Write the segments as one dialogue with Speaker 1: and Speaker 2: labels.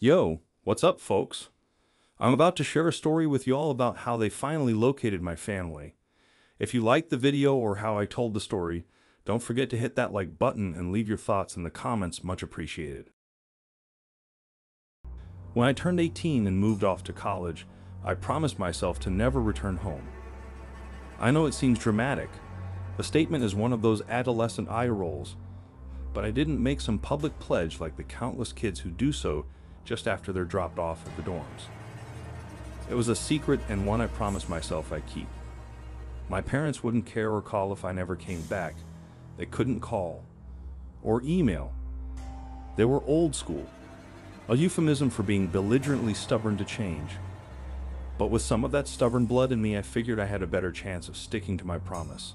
Speaker 1: Yo, what's up, folks? I'm about to share a story with you all about how they finally located my family. If you liked the video or how I told the story, don't forget to hit that like button and leave your thoughts in the comments, much appreciated. When I turned 18 and moved off to college, I promised myself to never return home. I know it seems dramatic. The statement is one of those adolescent eye rolls, but I didn't make some public pledge like the countless kids who do so just after they're dropped off at the dorms. It was a secret and one I promised myself I'd keep. My parents wouldn't care or call if I never came back. They couldn't call or email. They were old school, a euphemism for being belligerently stubborn to change. But with some of that stubborn blood in me, I figured I had a better chance of sticking to my promise.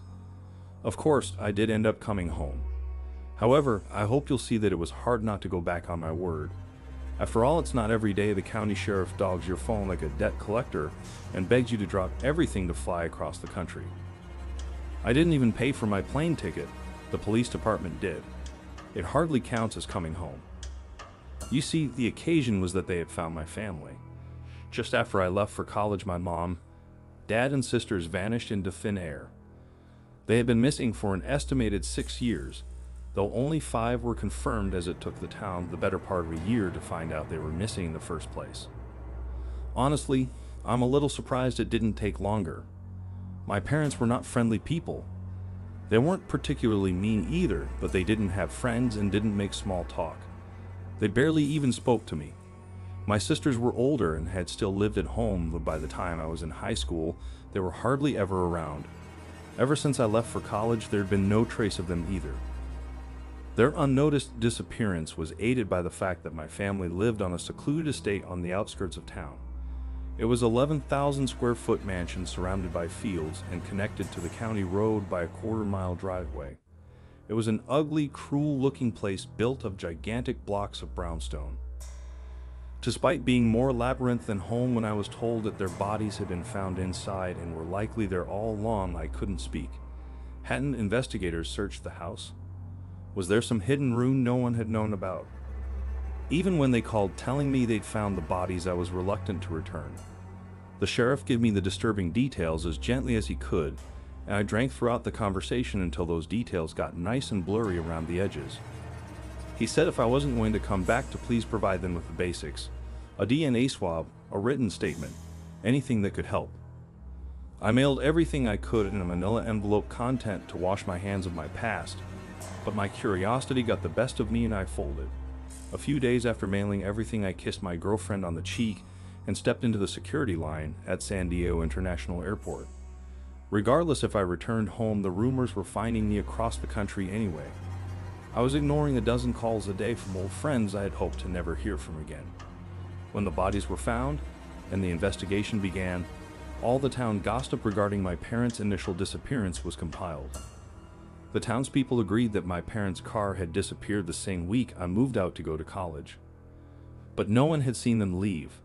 Speaker 1: Of course, I did end up coming home. However, I hope you'll see that it was hard not to go back on my word. After all, it's not every day the county sheriff dogs your phone like a debt collector and begs you to drop everything to fly across the country. I didn't even pay for my plane ticket, the police department did. It hardly counts as coming home. You see, the occasion was that they had found my family. Just after I left for college, my mom, dad, and sisters vanished into thin air. They had been missing for an estimated six years, though only five were confirmed as it took the town the better part of a year to find out they were missing in the first place. Honestly, I'm a little surprised it didn't take longer. My parents were not friendly people. They weren't particularly mean either, but they didn't have friends and didn't make small talk. They barely even spoke to me. My sisters were older and had still lived at home, but by the time I was in high school, they were hardly ever around. Ever since I left for college, there had been no trace of them either. Their unnoticed disappearance was aided by the fact that my family lived on a secluded estate on the outskirts of town. It was 11,000 square foot mansion surrounded by fields and connected to the county road by a quarter mile driveway. It was an ugly, cruel looking place built of gigantic blocks of brownstone. Despite being more labyrinth than home when I was told that their bodies had been found inside and were likely there all along, I couldn't speak. Hadn't investigators searched the house? Was there some hidden room no one had known about? Even when they called telling me they'd found the bodies, I was reluctant to return. The sheriff gave me the disturbing details as gently as he could, and I drank throughout the conversation until those details got nice and blurry around the edges. He said if I wasn't going to come back to please provide them with the basics a DNA swab, a written statement, anything that could help. I mailed everything I could in a manila envelope content to wash my hands of my past, but my curiosity got the best of me and I folded. A few days after mailing everything, I kissed my girlfriend on the cheek and stepped into the security line at San Diego International Airport. Regardless if I returned home, the rumors were finding me across the country anyway. I was ignoring a dozen calls a day from old friends I had hoped to never hear from again. When the bodies were found and the investigation began, all the town gossip regarding my parents' initial disappearance was compiled. The townspeople agreed that my parents' car had disappeared the same week I moved out to go to college. But no one had seen them leave.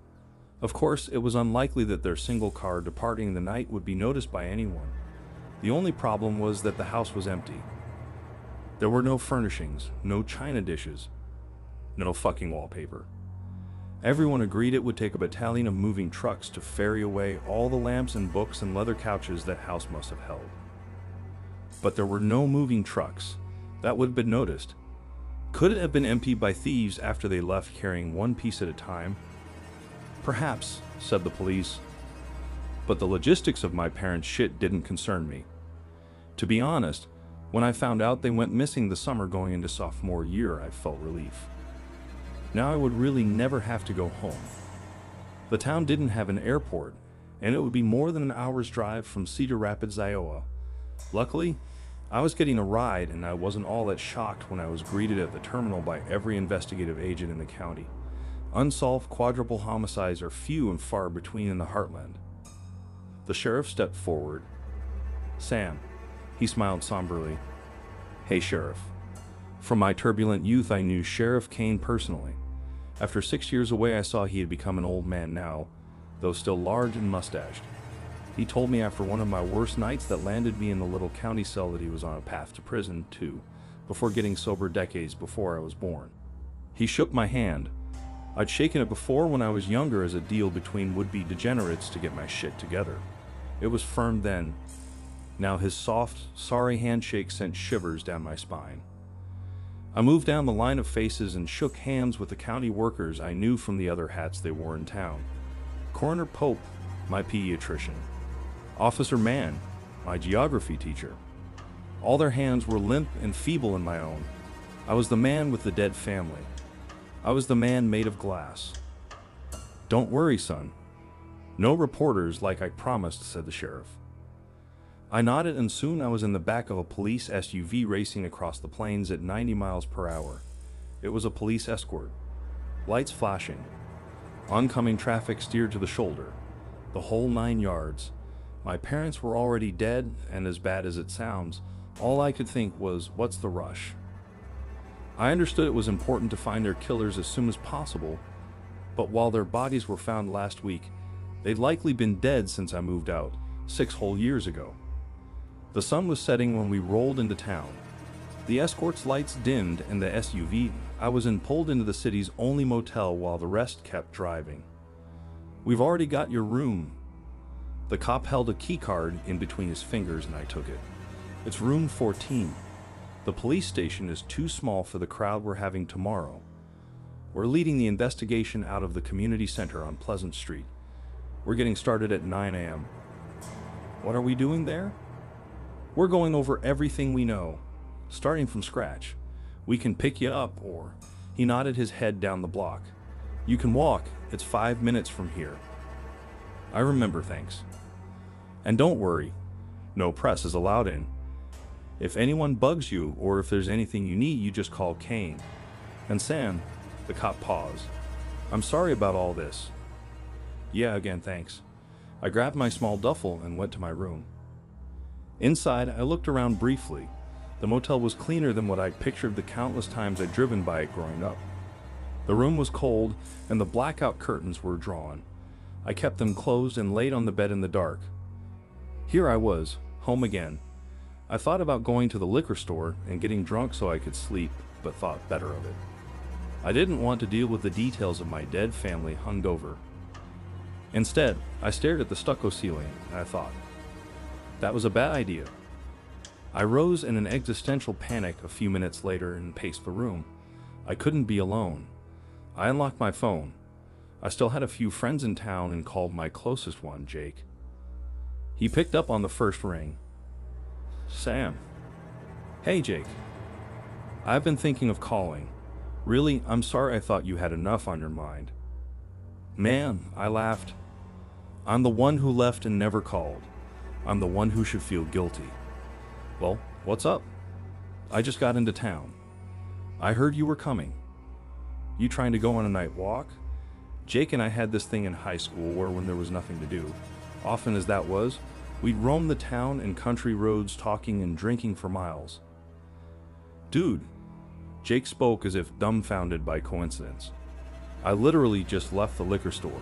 Speaker 1: Of course, it was unlikely that their single car departing the night would be noticed by anyone. The only problem was that the house was empty. There were no furnishings, no china dishes, no fucking wallpaper. Everyone agreed it would take a battalion of moving trucks to ferry away all the lamps and books and leather couches that house must have held. But there were no moving trucks. That would have been noticed. Could it have been emptied by thieves after they left carrying one piece at a time? Perhaps, said the police. But the logistics of my parents' shit didn't concern me. To be honest, when I found out they went missing the summer going into sophomore year, I felt relief. Now I would really never have to go home. The town didn't have an airport, and it would be more than an hour's drive from Cedar Rapids, Iowa. Luckily, I was getting a ride and I wasn't all that shocked when I was greeted at the terminal by every investigative agent in the county. Unsolved quadruple homicides are few and far between in the heartland. The sheriff stepped forward. Sam, he smiled somberly. Hey, Sheriff. From my turbulent youth, I knew Sheriff Kane personally. After six years away, I saw he had become an old man now, though still large and mustached. He told me after one of my worst nights that landed me in the little county cell that he was on a path to prison, too, before getting sober decades before I was born. He shook my hand. I'd shaken it before when I was younger as a deal between would-be degenerates to get my shit together. It was firm then. Now his soft, sorry handshake sent shivers down my spine. I moved down the line of faces and shook hands with the county workers I knew from the other hats they wore in town. Coroner Pope, my pediatrician. Officer Mann, my geography teacher. All their hands were limp and feeble in my own. I was the man with the dead family. I was the man made of glass. Don't worry, son. No reporters like I promised, said the sheriff. I nodded and soon I was in the back of a police SUV racing across the plains at 90 miles per hour. It was a police escort. Lights flashing. Oncoming traffic steered to the shoulder. The whole nine yards. My parents were already dead, and as bad as it sounds, all I could think was, what's the rush? I understood it was important to find their killers as soon as possible, but while their bodies were found last week, they'd likely been dead since I moved out, six whole years ago. The sun was setting when we rolled into town. The escort's lights dimmed and the SUV I was in pulled into the city's only motel while the rest kept driving. We've already got your room. The cop held a key card in between his fingers and I took it. It's room 14. The police station is too small for the crowd we're having tomorrow. We're leading the investigation out of the community center on Pleasant Street. We're getting started at 9 a.m. What are we doing there? We're going over everything we know, starting from scratch. We can pick you up, or he nodded his head down the block. You can walk, it's five minutes from here. I remember, thanks. And don't worry, no press is allowed in. If anyone bugs you or if there's anything you need, you just call Kane. And Sam, the cop paused. I'm sorry about all this. Yeah, again, thanks. I grabbed my small duffel and went to my room. Inside, I looked around briefly. The motel was cleaner than what I'd pictured the countless times I'd driven by it growing up. The room was cold, and the blackout curtains were drawn. I kept them closed and laid on the bed in the dark. Here I was, home again, I thought about going to the liquor store and getting drunk so I could sleep, but thought better of it. I didn't want to deal with the details of my dead family hungover. Instead, I stared at the stucco ceiling and I thought, that was a bad idea. I rose in an existential panic a few minutes later and paced the room. I couldn't be alone. I unlocked my phone. I still had a few friends in town and called my closest one, Jake. He picked up on the first ring Sam. Hey, Jake. I've been thinking of calling. Really, I'm sorry I thought you had enough on your mind. Man, I laughed. I'm the one who left and never called. I'm the one who should feel guilty. Well, what's up? I just got into town. I heard you were coming. You trying to go on a night walk? Jake and I had this thing in high school where when there was nothing to do, often as that was, We'd roam the town and country roads talking and drinking for miles. Dude, Jake spoke as if dumbfounded by coincidence. I literally just left the liquor store.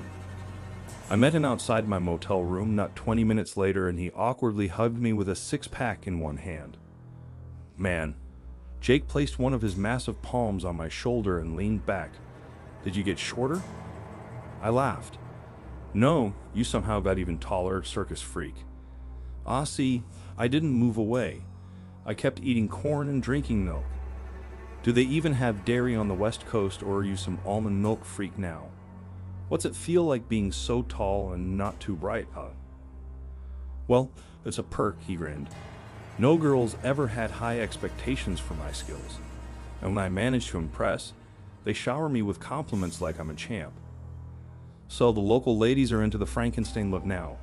Speaker 1: I met him outside my motel room not 20 minutes later and he awkwardly hugged me with a six pack in one hand. Man, Jake placed one of his massive palms on my shoulder and leaned back. Did you get shorter? I laughed. No, you somehow got even taller, circus freak. Ah, see, I didn't move away. I kept eating corn and drinking milk. Do they even have dairy on the West Coast, or are you some almond milk freak now? What's it feel like being so tall and not too bright, huh? Well, it's a perk, he grinned. No girls ever had high expectations for my skills, and when I manage to impress, they shower me with compliments like I'm a champ. So the local ladies are into the Frankenstein look now.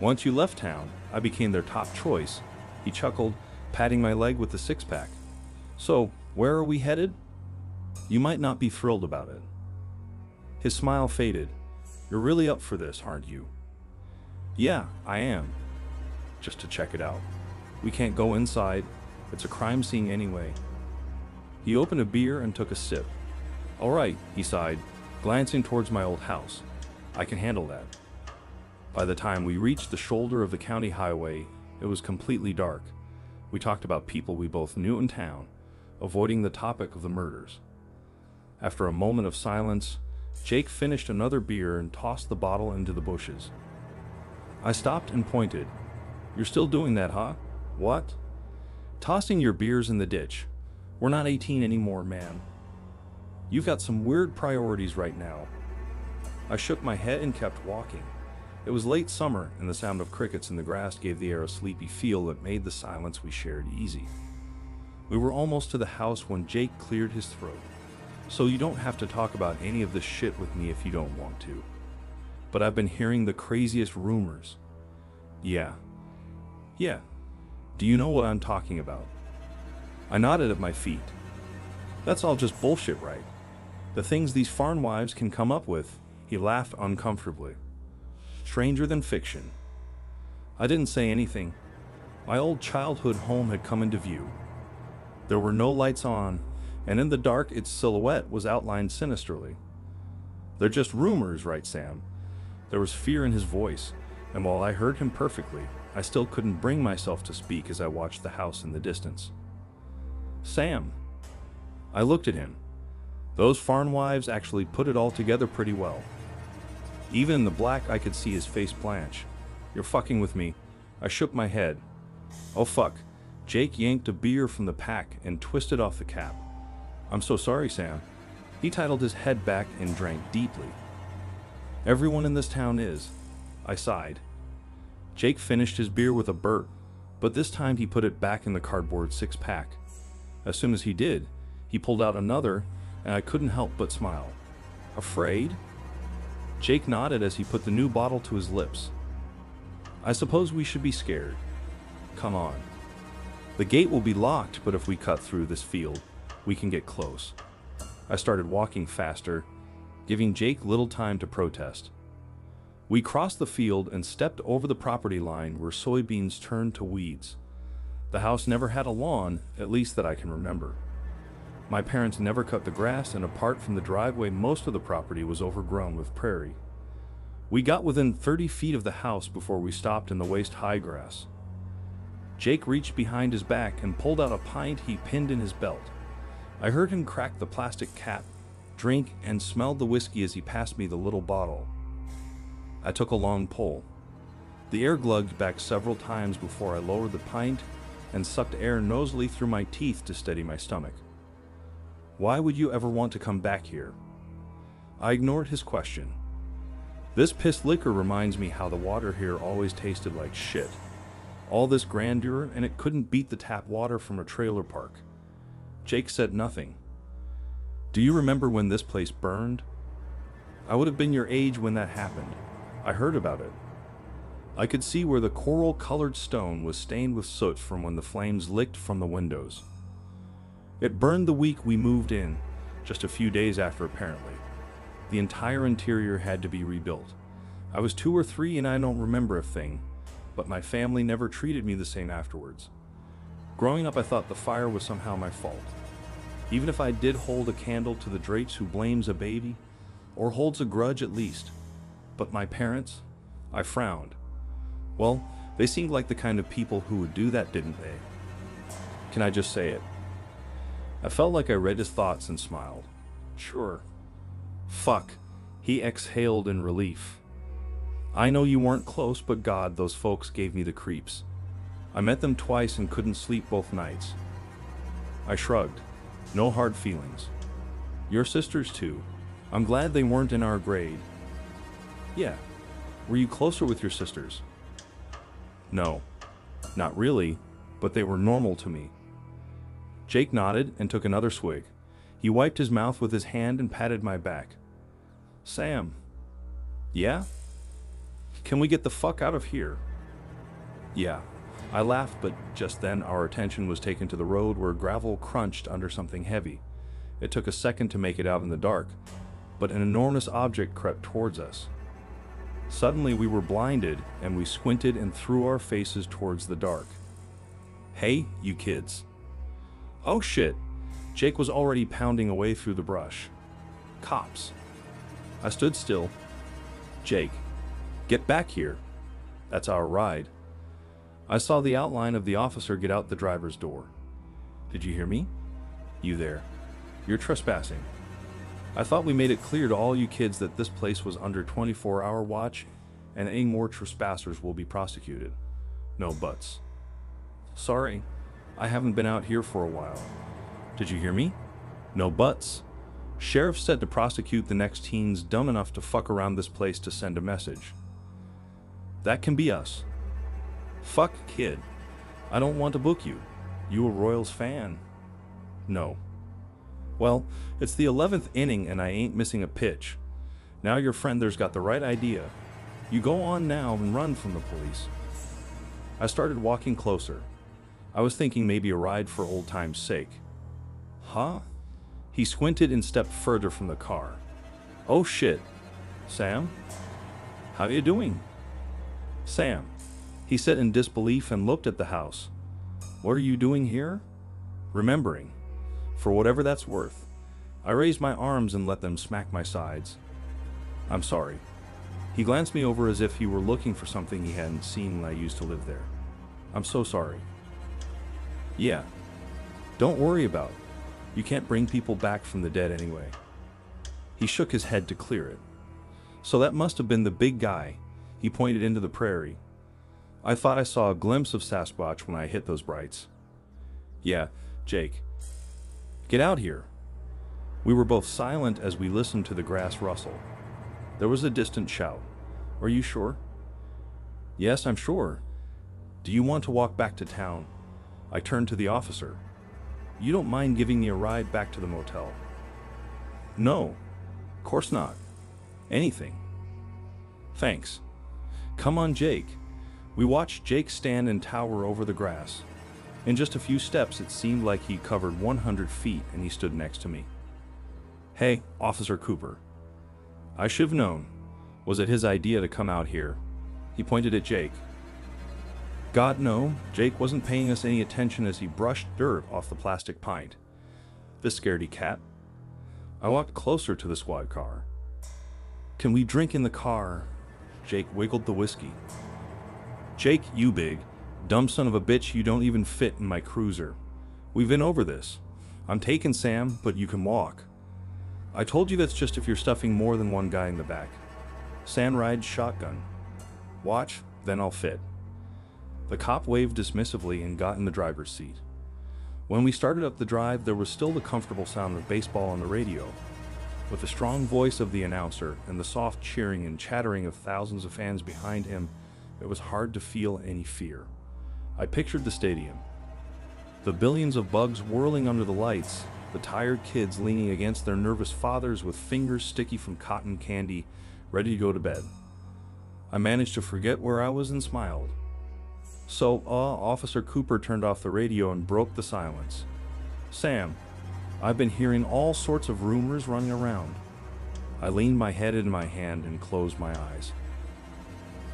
Speaker 1: Once you left town, I became their top choice. He chuckled, patting my leg with the six pack. So, where are we headed? You might not be thrilled about it. His smile faded. You're really up for this, aren't you? Yeah, I am. Just to check it out. We can't go inside. It's a crime scene anyway. He opened a beer and took a sip. All right, he sighed, glancing towards my old house. I can handle that. By the time we reached the shoulder of the county highway, it was completely dark. We talked about people we both knew in town, avoiding the topic of the murders. After a moment of silence, Jake finished another beer and tossed the bottle into the bushes. I stopped and pointed. You're still doing that, huh? What? Tossing your beers in the ditch. We're not 18 anymore, man. You've got some weird priorities right now. I shook my head and kept walking. It was late summer, and the sound of crickets in the grass gave the air a sleepy feel that made the silence we shared easy. We were almost to the house when Jake cleared his throat. So you don't have to talk about any of this shit with me if you don't want to. But I've been hearing the craziest rumors. Yeah. Yeah. Do you know what I'm talking about? I nodded at my feet. That's all just bullshit, right? The things these farm wives can come up with. He laughed uncomfortably. Stranger than fiction. I didn't say anything. My old childhood home had come into view. There were no lights on, and in the dark its silhouette was outlined sinisterly. They're just rumors, right, Sam? There was fear in his voice, and while I heard him perfectly, I still couldn't bring myself to speak as I watched the house in the distance. Sam. I looked at him. Those farm wives actually put it all together pretty well. Even in the black, I could see his face blanch. You're fucking with me. I shook my head. Oh fuck. Jake yanked a beer from the pack and twisted off the cap. I'm so sorry, Sam. He titled his head back and drank deeply. Everyone in this town is. I sighed. Jake finished his beer with a burp, but this time he put it back in the cardboard six pack. As soon as he did, he pulled out another, and I couldn't help but smile. Afraid? Jake nodded as he put the new bottle to his lips. I suppose we should be scared. Come on. The gate will be locked, but if we cut through this field, we can get close. I started walking faster, giving Jake little time to protest. We crossed the field and stepped over the property line where soybeans turned to weeds. The house never had a lawn, at least that I can remember. My parents never cut the grass, and apart from the driveway, most of the property was overgrown with prairie. We got within 30 feet of the house before we stopped in the waist high grass. Jake reached behind his back and pulled out a pint he pinned in his belt. I heard him crack the plastic cap, drink, and smelled the whiskey as he passed me the little bottle. I took a long pull. The air glugged back several times before I lowered the pint and sucked air nosily through my teeth to steady my stomach. Why would you ever want to come back here? I ignored his question. This piss liquor reminds me how the water here always tasted like shit. All this grandeur, and it couldn't beat the tap water from a trailer park. Jake said nothing. Do you remember when this place burned? I would have been your age when that happened. I heard about it. I could see where the coral colored stone was stained with soot from when the flames licked from the windows. It burned the week we moved in, just a few days after apparently. The entire interior had to be rebuilt. I was two or three and I don't remember a thing, but my family never treated me the same afterwards. Growing up, I thought the fire was somehow my fault. Even if I did hold a candle to the drapes who blames a baby, or holds a grudge at least. But my parents, I frowned. Well, they seemed like the kind of people who would do that, didn't they? Can I just say it? I felt like I read his thoughts and smiled. Sure. Fuck. He exhaled in relief. I know you weren't close, but God, those folks gave me the creeps. I met them twice and couldn't sleep both nights. I shrugged. No hard feelings. Your sisters, too. I'm glad they weren't in our grade. Yeah. Were you closer with your sisters? No. Not really, but they were normal to me. Jake nodded and took another swig. He wiped his mouth with his hand and patted my back. Sam. Yeah? Can we get the fuck out of here? Yeah. I laughed, but just then our attention was taken to the road where gravel crunched under something heavy. It took a second to make it out in the dark, but an enormous object crept towards us. Suddenly we were blinded, and we squinted and threw our faces towards the dark. Hey, you kids. Oh shit! Jake was already pounding away through the brush. Cops. I stood still. Jake, get back here. That's our ride. I saw the outline of the officer get out the driver's door. Did you hear me? You there. You're trespassing. I thought we made it clear to all you kids that this place was under 24 hour watch and any more trespassers will be prosecuted. No buts. Sorry, I haven't been out here for a while. Did you hear me? No buts. Sheriff said to prosecute the next teens dumb enough to fuck around this place to send a message. That can be us. Fuck kid. I don't want to book you. You a Royals fan? No. Well, it's the 11th inning and I ain't missing a pitch. Now your friend there's got the right idea. You go on now and run from the police. I started walking closer. I was thinking maybe a ride for old time's sake. Huh? He squinted and stepped further from the car. Oh shit. Sam? How you doing? Sam. He said in disbelief and looked at the house. What are you doing here? Remembering. For whatever that's worth. I raised my arms and let them smack my sides. I'm sorry. He glanced me over as if he were looking for something he hadn't seen when I used to live there. I'm so sorry. Yeah. Don't worry about it. You can't bring people back from the dead anyway. He shook his head to clear it. So that must have been the big guy. He pointed into the prairie. I thought I saw a glimpse of Sasquatch when I hit those brights. Yeah, Jake. Get out here. We were both silent as we listened to the grass rustle. There was a distant shout. Are you sure? Yes, I'm sure. Do you want to walk back to town? I turned to the officer. You don't mind giving me a ride back to the motel? No, of course not. Anything. Thanks. Come on, Jake. We watched Jake stand and tower over the grass. In just a few steps, it seemed like he covered 100 feet and he stood next to me. Hey, Officer Cooper. I should have known. Was it his idea to come out here? He pointed at Jake. God, no, Jake wasn't paying us any attention as he brushed dirt off the plastic pint. This scaredy cat. I walked closer to the squad car. Can we drink in the car? Jake wiggled the whiskey. Jake, you big. Dumb son of a bitch, you don't even fit in my cruiser. We've been over this. I'm taking Sam, but you can walk. I told you that's just if you're stuffing more than one guy in the back. Sam rides shotgun. Watch, then I'll fit. The cop waved dismissively and got in the driver's seat. When we started up the drive, there was still the comfortable sound of baseball on the radio. With the strong voice of the announcer and the soft cheering and chattering of thousands of fans behind him, it was hard to feel any fear. I pictured the stadium. The billions of bugs whirling under the lights, the tired kids leaning against their nervous fathers with fingers sticky from cotton candy, ready to go to bed. I managed to forget where I was and smiled. So, uh, Officer Cooper turned off the radio and broke the silence. Sam, I've been hearing all sorts of rumors running around. I leaned my head in my hand and closed my eyes.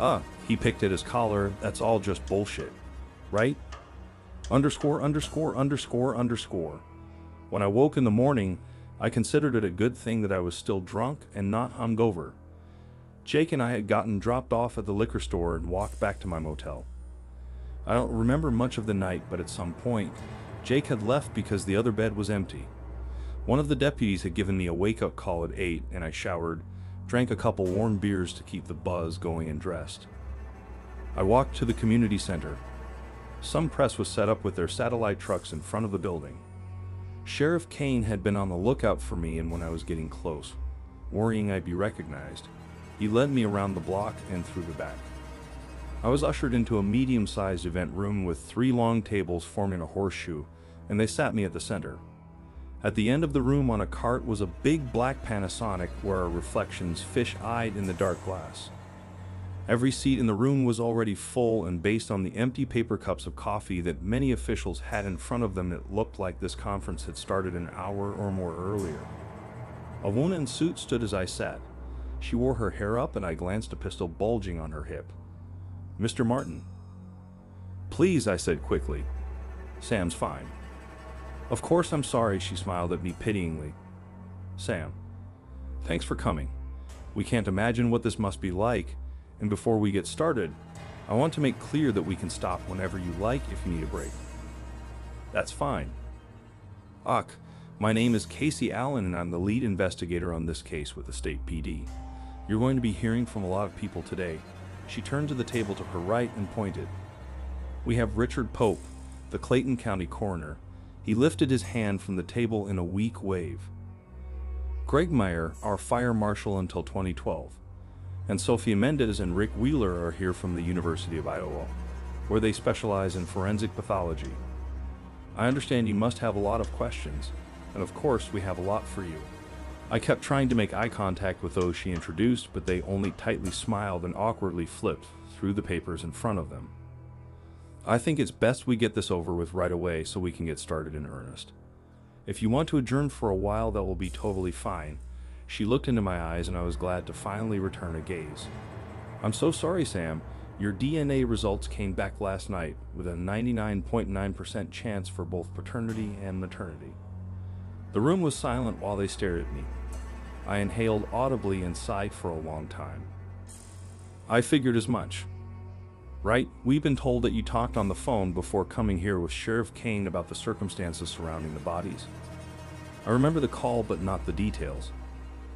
Speaker 1: Ah, he picked at his collar, that's all just bullshit. Right? Underscore, underscore, underscore, underscore. When I woke in the morning, I considered it a good thing that I was still drunk and not hungover. Jake and I had gotten dropped off at the liquor store and walked back to my motel. I don't remember much of the night, but at some point, Jake had left because the other bed was empty. One of the deputies had given me a wake up call at 8, and I showered, drank a couple warm beers to keep the buzz going, and dressed. I walked to the community center. Some press was set up with their satellite trucks in front of the building. Sheriff Kane had been on the lookout for me, and when I was getting close, worrying I'd be recognized, he led me around the block and through the back. I was ushered into a medium sized event room with three long tables forming a horseshoe, and they sat me at the center. At the end of the room on a cart was a big black Panasonic where our reflections fish eyed in the dark glass. Every seat in the room was already full, and based on the empty paper cups of coffee that many officials had in front of them, it looked like this conference had started an hour or more earlier. A woman in suit stood as I sat. She wore her hair up, and I glanced a pistol bulging on her hip. Mr. Martin. Please, I said quickly. Sam's fine. Of course I'm sorry, she smiled at me pityingly. Sam, thanks for coming. We can't imagine what this must be like, and before we get started, I want to make clear that we can stop whenever you like if you need a break. That's fine. Ach, My name is Casey Allen, and I'm the lead investigator on this case with the state PD. You're going to be hearing from a lot of people today. She turned to the table to her right and pointed. We have Richard Pope, the Clayton County coroner. He lifted his hand from the table in a weak wave. Greg Meyer, our fire marshal until 2012, and Sophia Mendez and Rick Wheeler are here from the University of Iowa, where they specialize in forensic pathology. I understand you must have a lot of questions, and of course, we have a lot for you. I kept trying to make eye contact with those she introduced, but they only tightly smiled and awkwardly flipped through the papers in front of them. I think it's best we get this over with right away so we can get started in earnest. If you want to adjourn for a while, that will be totally fine. She looked into my eyes, and I was glad to finally return a gaze. I'm so sorry, Sam. Your DNA results came back last night with a 99.9% chance for both paternity and maternity. The room was silent while they stared at me. I inhaled audibly and sighed for a long time. I figured as much. Right? We've been told that you talked on the phone before coming here with Sheriff Kane about the circumstances surrounding the bodies. I remember the call, but not the details.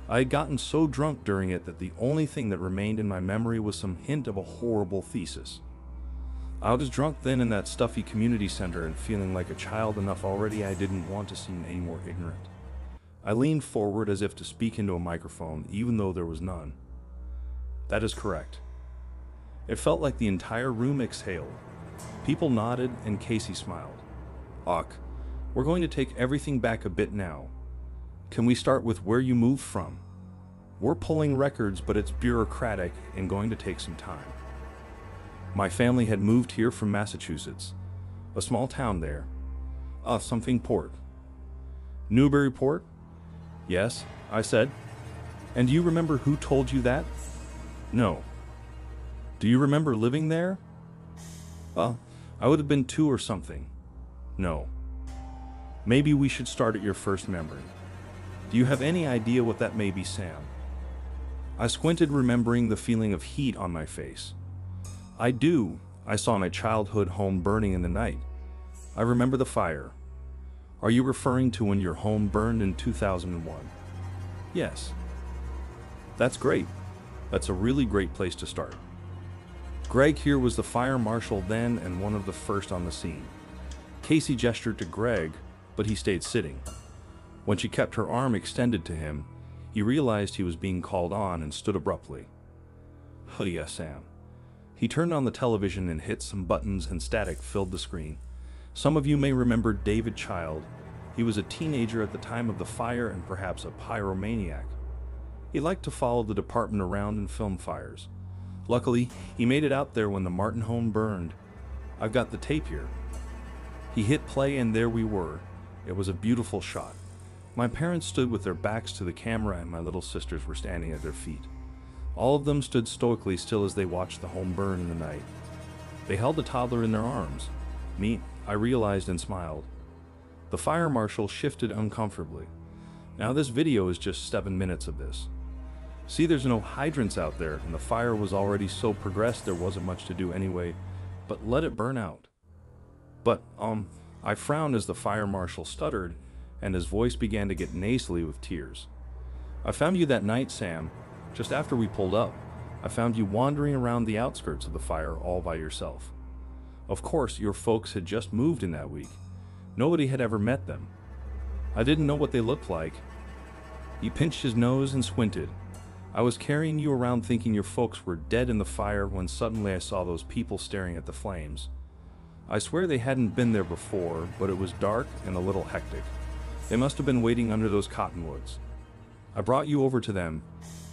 Speaker 1: I had gotten so drunk during it that the only thing that remained in my memory was some hint of a horrible thesis. I was drunk then in that stuffy community center and feeling like a child enough already I didn't want to seem any more ignorant. I leaned forward as if to speak into a microphone, even though there was none. That is correct. It felt like the entire room exhaled. People nodded and Casey smiled. Ock, we're going to take everything back a bit now. Can we start with where you moved from? We're pulling records, but it's bureaucratic and going to take some time. My family had moved here from Massachusetts, a small town there. Uh, something port. Newburyport? Yes, I said. And do you remember who told you that? No. Do you remember living there? Well, I would have been two or something. No. Maybe we should start at your first memory. Do you have any idea what that may be, Sam? I squinted, remembering the feeling of heat on my face. I do. I saw my childhood home burning in the night. I remember the fire. Are you referring to when your home burned in 2001? Yes. That's great. That's a really great place to start. Greg here was the fire marshal then and one of the first on the scene. Casey gestured to Greg, but he stayed sitting. When she kept her arm extended to him, he realized he was being called on and stood abruptly. Oh, yes, Sam. He turned on the television and hit some buttons, and static filled the screen. Some of you may remember David Child. He was a teenager at the time of the fire and perhaps a pyromaniac. He liked to follow the department around and film fires. Luckily, he made it out there when the Martin home burned. I've got the tape here. He hit play and there we were. It was a beautiful shot. My parents stood with their backs to the camera and my little sisters were standing at their feet. All of them stood stoically still as they watched the home burn in the night. They held the toddler in their arms. Me, I realized and smiled. The fire marshal shifted uncomfortably. Now this video is just seven minutes of this. See, there's no hydrants out there, and the fire was already so progressed there wasn't much to do anyway, but let it burn out. But, um, I frowned as the fire marshal stuttered, and his voice began to get nasally with tears. I found you that night, Sam, just after we pulled up. I found you wandering around the outskirts of the fire all by yourself. Of course, your folks had just moved in that week. Nobody had ever met them. I didn't know what they looked like. He pinched his nose and squinted, I was carrying you around thinking your folks were dead in the fire when suddenly I saw those people staring at the flames. I swear they hadn't been there before, but it was dark and a little hectic. They must have been waiting under those cottonwoods. I brought you over to them.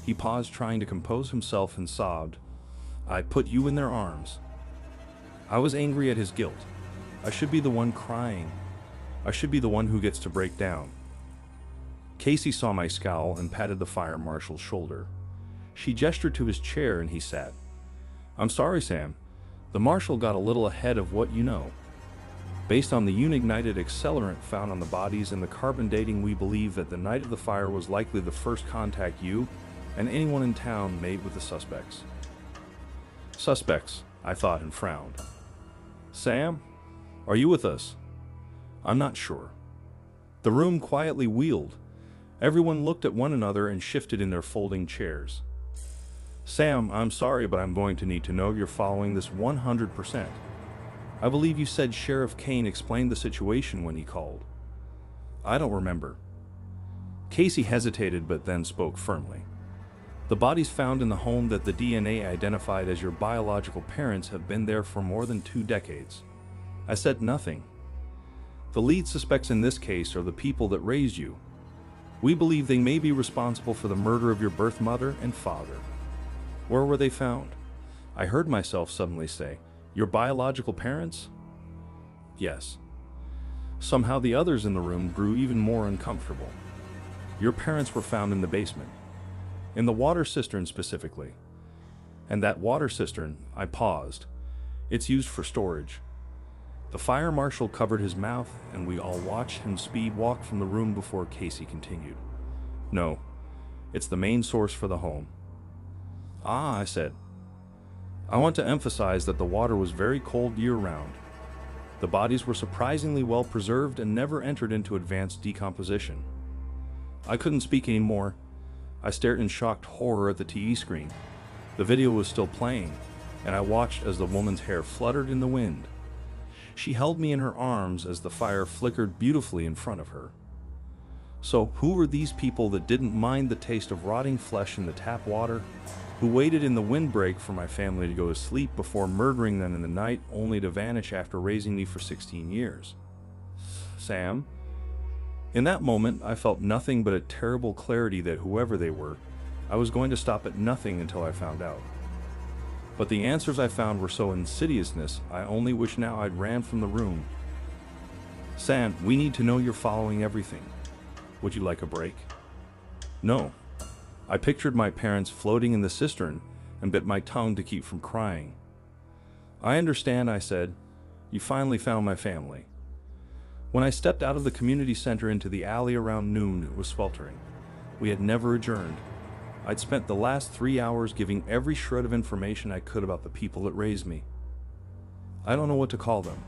Speaker 1: He paused, trying to compose himself, and sobbed. I put you in their arms. I was angry at his guilt. I should be the one crying. I should be the one who gets to break down. Casey saw my scowl and patted the fire marshal's shoulder. She gestured to his chair and he sat. I'm sorry, Sam. The marshal got a little ahead of what you know. Based on the unignited accelerant found on the bodies and the carbon dating, we believe that the night of the fire was likely the first contact you and anyone in town made with the suspects. Suspects, I thought and frowned. Sam, are you with us? I'm not sure. The room quietly wheeled. Everyone looked at one another and shifted in their folding chairs. Sam, I'm sorry, but I'm going to need to know you're following this 100%. I believe you said Sheriff Kane explained the situation when he called. I don't remember. Casey hesitated but then spoke firmly. The bodies found in the home that the DNA identified as your biological parents have been there for more than two decades. I said nothing. The lead suspects in this case are the people that raised you. We believe they may be responsible for the murder of your birth mother and father. Where were they found? I heard myself suddenly say, Your biological parents? Yes. Somehow the others in the room grew even more uncomfortable. Your parents were found in the basement, in the water cistern specifically. And that water cistern, I paused. It's used for storage. The fire marshal covered his mouth, and we all watched him speed walk from the room before Casey continued. No, it's the main source for the home. Ah, I said. I want to emphasize that the water was very cold year round. The bodies were surprisingly well preserved and never entered into advanced decomposition. I couldn't speak anymore. I stared in shocked horror at the TV screen. The video was still playing, and I watched as the woman's hair fluttered in the wind. She held me in her arms as the fire flickered beautifully in front of her. So, who were these people that didn't mind the taste of rotting flesh in the tap water? Who waited in the windbreak for my family to go to sleep before murdering them in the night, only to vanish after raising me for 16 years? Sam? In that moment, I felt nothing but a terrible clarity that whoever they were, I was going to stop at nothing until I found out. But the answers I found were so insidiousness, I only wish now I'd ran from the room. Sam, we need to know you're following everything. Would you like a break? No. I pictured my parents floating in the cistern and bit my tongue to keep from crying. I understand, I said. You finally found my family. When I stepped out of the community center into the alley around noon, it was sweltering. We had never adjourned. I'd spent the last three hours giving every shred of information I could about the people that raised me. I don't know what to call them.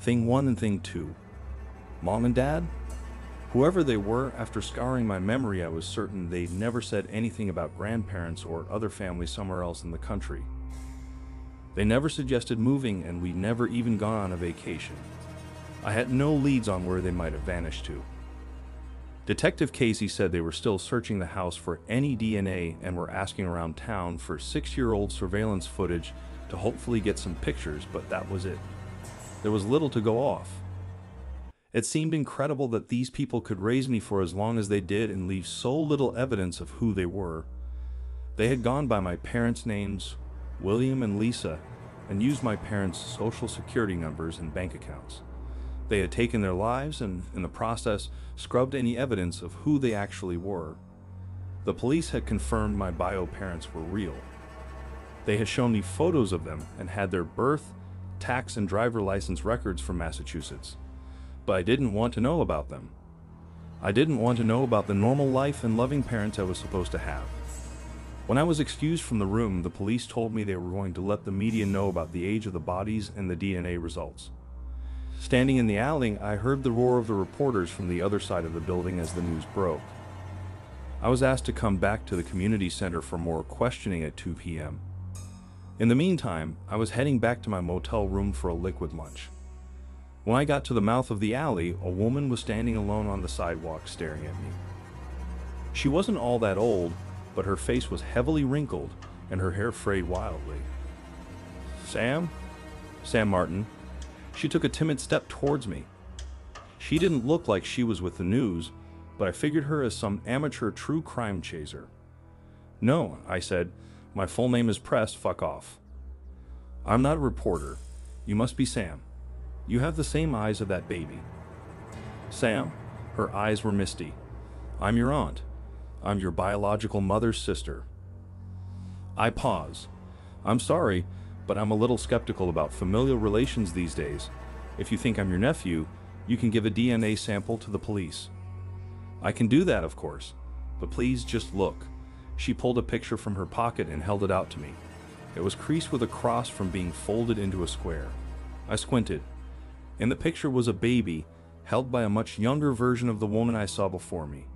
Speaker 1: Thing one and thing two. Mom and dad? Whoever they were, after scouring my memory, I was certain they'd never said anything about grandparents or other families somewhere else in the country. They never suggested moving, and we'd never even gone on a vacation. I had no leads on where they might have vanished to. Detective Casey said they were still searching the house for any DNA and were asking around town for six year old surveillance footage to hopefully get some pictures, but that was it. There was little to go off. It seemed incredible that these people could raise me for as long as they did and leave so little evidence of who they were. They had gone by my parents' names, William and Lisa, and used my parents' social security numbers and bank accounts. They had taken their lives and, in the process, scrubbed any evidence of who they actually were. The police had confirmed my bio parents were real. They had shown me photos of them and had their birth, tax, and driver license records from Massachusetts. But I didn't want to know about them. I didn't want to know about the normal life and loving parents I was supposed to have. When I was excused from the room, the police told me they were going to let the media know about the age of the bodies and the DNA results. Standing in the alley, I heard the roar of the reporters from the other side of the building as the news broke. I was asked to come back to the community center for more questioning at 2 p.m. In the meantime, I was heading back to my motel room for a liquid lunch. When I got to the mouth of the alley, a woman was standing alone on the sidewalk staring at me. She wasn't all that old, but her face was heavily wrinkled and her hair frayed wildly. Sam? Sam Martin, she took a timid step towards me. She didn't look like she was with the news, but I figured her as some amateur true crime chaser. No, I said, my full name is Press, fuck off. I'm not a reporter. You must be Sam. You have the same eyes of that baby. Sam, her eyes were misty. I'm your aunt. I'm your biological mother's sister. I pause. I'm sorry, but I'm a little skeptical about familial relations these days. If you think I'm your nephew, you can give a DNA sample to the police. I can do that, of course, but please just look. She pulled a picture from her pocket and held it out to me. It was creased with a cross from being folded into a square. I squinted. In the picture was a baby, held by a much younger version of the woman I saw before me.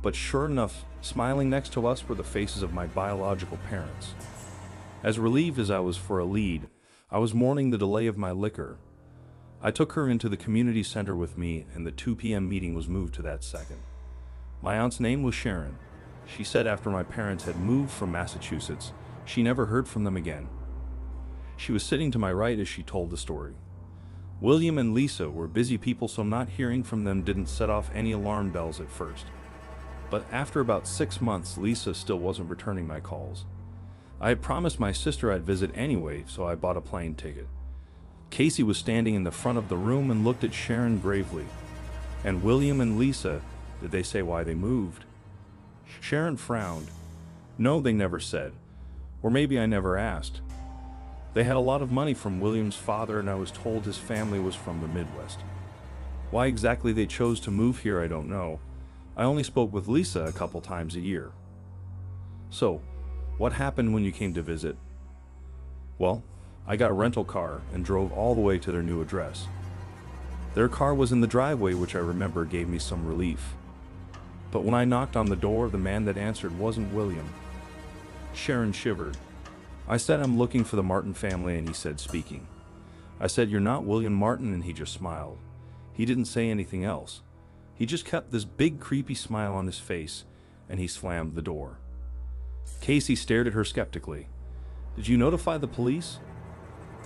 Speaker 1: But sure enough, smiling next to us were the faces of my biological parents. As relieved as I was for a lead, I was mourning the delay of my liquor. I took her into the community center with me, and the 2 p.m. meeting was moved to that second. My aunt's name was Sharon. She said after my parents had moved from Massachusetts, she never heard from them again. She was sitting to my right as she told the story. William and Lisa were busy people, so not hearing from them didn't set off any alarm bells at first. But after about six months, Lisa still wasn't returning my calls. I had promised my sister I'd visit anyway, so I bought a plane ticket. Casey was standing in the front of the room and looked at Sharon gravely. And William and Lisa, did they say why they moved? Sharon frowned. No, they never said. Or maybe I never asked. They had a lot of money from William's father, and I was told his family was from the Midwest. Why exactly they chose to move here, I don't know. I only spoke with Lisa a couple times a year. So, what happened when you came to visit? Well, I got a rental car and drove all the way to their new address. Their car was in the driveway, which I remember gave me some relief. But when I knocked on the door, the man that answered wasn't William. Sharon shivered. I said I'm looking for the Martin family, and he said, speaking. I said, You're not William Martin, and he just smiled. He didn't say anything else. He just kept this big, creepy smile on his face, and he slammed the door. Casey stared at her skeptically. Did you notify the police?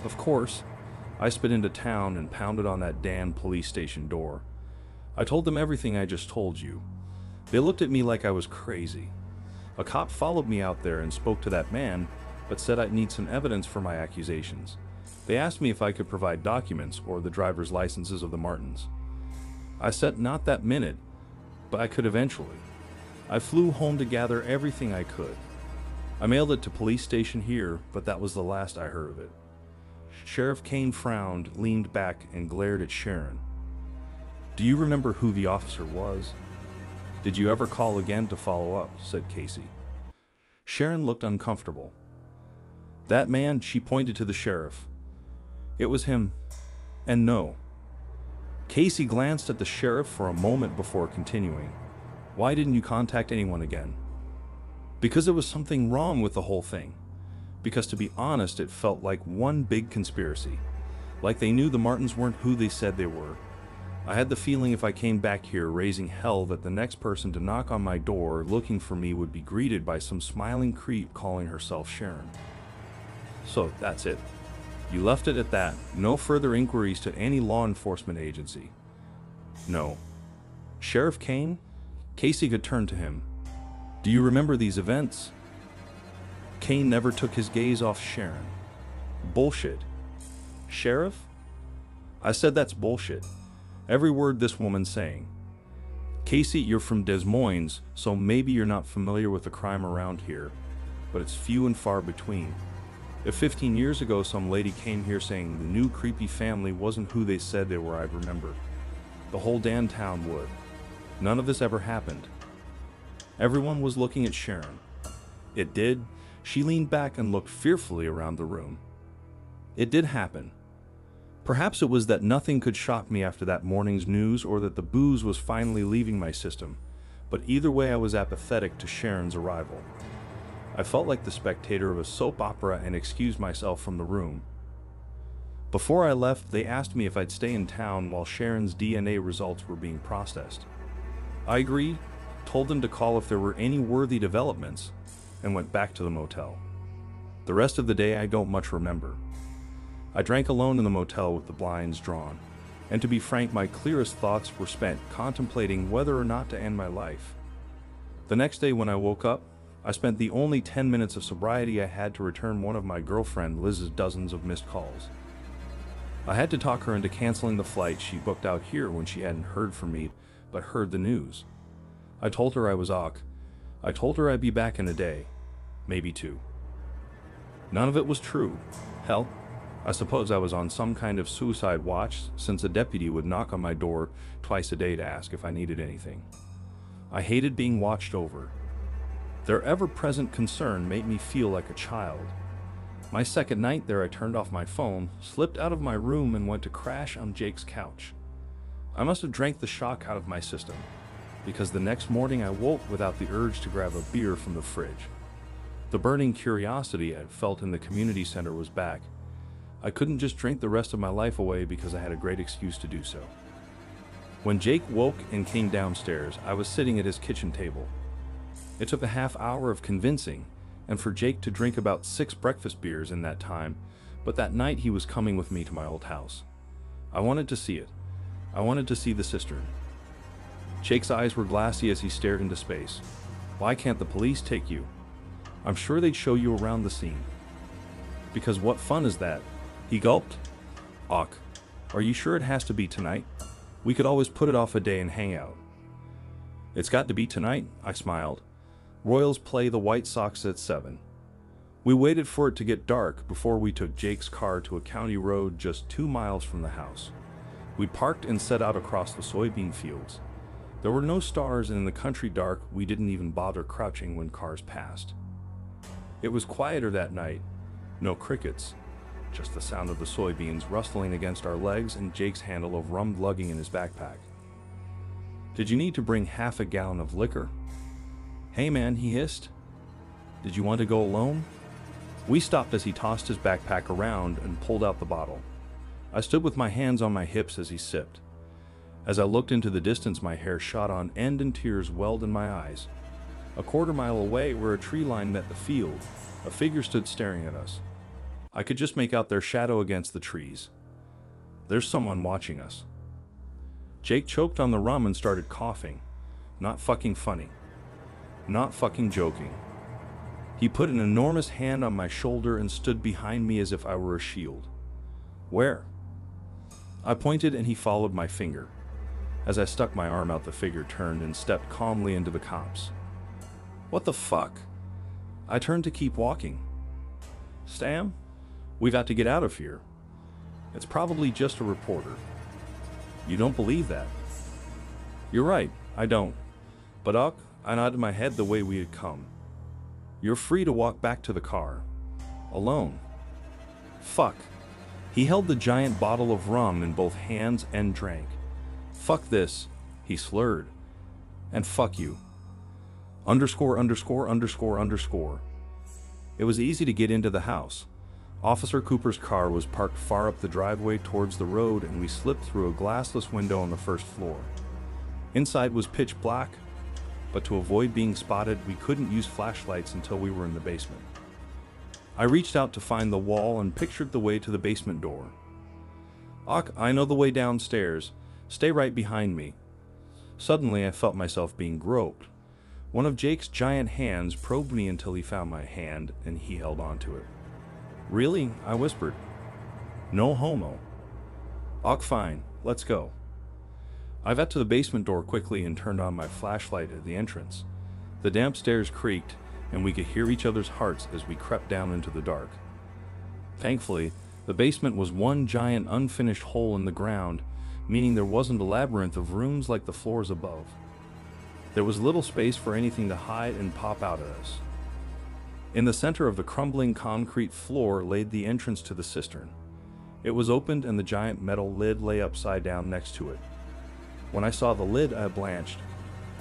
Speaker 1: Of course. I sped into town and pounded on that damn police station door. I told them everything I just told you. They looked at me like I was crazy. A cop followed me out there and spoke to that man, but said I'd need some evidence for my accusations. They asked me if I could provide documents or the driver's licenses of the Martins. I said not that minute, but I could eventually. I flew home to gather everything I could. I mailed it to police station here, but that was the last I heard of it. Sheriff Kane frowned, leaned back, and glared at Sharon. Do you remember who the officer was? Did you ever call again to follow up? said Casey. Sharon looked uncomfortable. That man, she pointed to the sheriff. It was him. And no. Casey glanced at the sheriff for a moment before continuing. Why didn't you contact anyone again? Because there was something wrong with the whole thing. Because to be honest, it felt like one big conspiracy. Like they knew the Martins weren't who they said they were, I had the feeling if I came back here raising hell that the next person to knock on my door looking for me would be greeted by some smiling creep calling herself Sharon. So that's it. You left it at that. No further inquiries to any law enforcement agency. No. Sheriff Kane? Casey could turn to him. Do you remember these events? Kane never took his gaze off Sharon. Bullshit. Sheriff? I said that's bullshit. Every word this woman's saying. Casey, you're from Des Moines, so maybe you're not familiar with the crime around here, but it's few and far between. If 15 years ago some lady came here saying the new creepy family wasn't who they said they were, I'd remember. The whole damn town would. None of this ever happened. Everyone was looking at Sharon. It did. She leaned back and looked fearfully around the room. It did happen. Perhaps it was that nothing could shock me after that morning's news or that the booze was finally leaving my system, but either way I was apathetic to Sharon's arrival. I felt like the spectator of a soap opera and excused myself from the room. Before I left, they asked me if I'd stay in town while Sharon's DNA results were being processed. I agreed, told them to call if there were any worthy developments, and went back to the motel. The rest of the day I don't much remember. I drank alone in the motel with the blinds drawn, and to be frank, my clearest thoughts were spent contemplating whether or not to end my life. The next day when I woke up, I spent the only 10 minutes of sobriety I had to return one of my girlfriend Liz's dozens of missed calls. I had to talk her into canceling the flight she booked out here when she hadn't heard from me, but heard the news. I told her I was awk. I told her I'd be back in a day, maybe two. None of it was true. Hell, I suppose I was on some kind of suicide watch since a deputy would knock on my door twice a day to ask if I needed anything. I hated being watched over. Their ever present concern made me feel like a child. My second night there, I turned off my phone, slipped out of my room, and went to crash on Jake's couch. I must have drank the shock out of my system, because the next morning I woke without the urge to grab a beer from the fridge. The burning curiosity I felt in the community center was back. I couldn't just drink the rest of my life away because I had a great excuse to do so. When Jake woke and came downstairs, I was sitting at his kitchen table. It took a half hour of convincing, and for Jake to drink about six breakfast beers in that time, but that night he was coming with me to my old house. I wanted to see it. I wanted to see the cistern. Jake's eyes were glassy as he stared into space. Why can't the police take you? I'm sure they'd show you around the scene. Because what fun is that? He gulped. Ock, are you sure it has to be tonight? We could always put it off a day and hang out. It's got to be tonight, I smiled. Royals play the White Sox at 7. We waited for it to get dark before we took Jake's car to a county road just two miles from the house. We parked and set out across the soybean fields. There were no stars, and in the country dark, we didn't even bother crouching when cars passed. It was quieter that night. No crickets, just the sound of the soybeans rustling against our legs and Jake's handle of rum lugging in his backpack. Did you need to bring half a gallon of liquor? Hey man, he hissed. Did you want to go alone? We stopped as he tossed his backpack around and pulled out the bottle. I stood with my hands on my hips as he sipped. As I looked into the distance, my hair shot on end and tears welled in my eyes. A quarter mile away, where a tree line met the field, a figure stood staring at us. I could just make out their shadow against the trees. There's someone watching us. Jake choked on the rum and started coughing. Not fucking funny. Not fucking joking. He put an enormous hand on my shoulder and stood behind me as if I were a shield. Where? I pointed and he followed my finger. As I stuck my arm out, the figure turned and stepped calmly into the copse. What the fuck? I turned to keep walking. Sam, we've got to get out of here. It's probably just a reporter. You don't believe that? You're right, I don't. But Uck, I nodded my head the way we had come. You're free to walk back to the car. Alone. Fuck. He held the giant bottle of rum in both hands and drank. Fuck this, he slurred. And fuck you. Underscore, underscore, underscore, underscore. It was easy to get into the house. Officer Cooper's car was parked far up the driveway towards the road, and we slipped through a glassless window on the first floor. Inside was pitch black, but to avoid being spotted, we couldn't use flashlights until we were in the basement. I reached out to find the wall and pictured the way to the basement door. Ock, I know the way downstairs. Stay right behind me. Suddenly, I felt myself being groped. One of Jake's giant hands probed me until he found my hand and he held onto it. Really? I whispered. No homo. Ock, fine. Let's go. I got to the basement door quickly and turned on my flashlight at the entrance. The damp stairs creaked, and we could hear each other's hearts as we crept down into the dark. Thankfully, the basement was one giant unfinished hole in the ground, meaning there wasn't a labyrinth of rooms like the floors above. There was little space for anything to hide and pop out at us. In the center of the crumbling concrete floor laid the entrance to the cistern. It was opened and the giant metal lid lay upside down next to it. When I saw the lid, I blanched.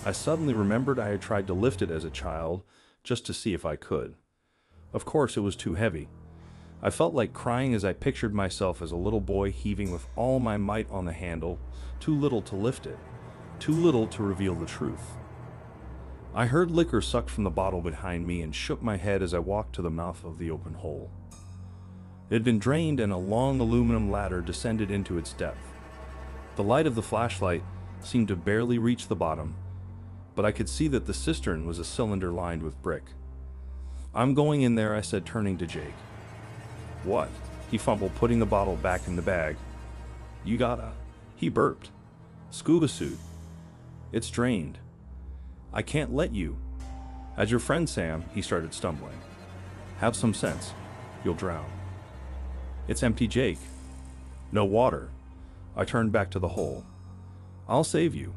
Speaker 1: I suddenly remembered I had tried to lift it as a child, just to see if I could. Of course, it was too heavy. I felt like crying as I pictured myself as a little boy heaving with all my might on the handle, too little to lift it, too little to reveal the truth. I heard liquor sucked from the bottle behind me and shook my head as I walked to the mouth of the open hole. It had been drained and a long aluminum ladder descended into its depth. The light of the flashlight seemed to barely reach the bottom, but I could see that the cistern was a cylinder lined with brick. I'm going in there, I said, turning to Jake. What? He fumbled, putting the bottle back in the bag. You gotta. He burped. Scuba suit. It's drained. I can't let you. As your friend Sam, he started stumbling. Have some sense. You'll drown. It's empty, Jake. No water. I turned back to the hole. I'll save you.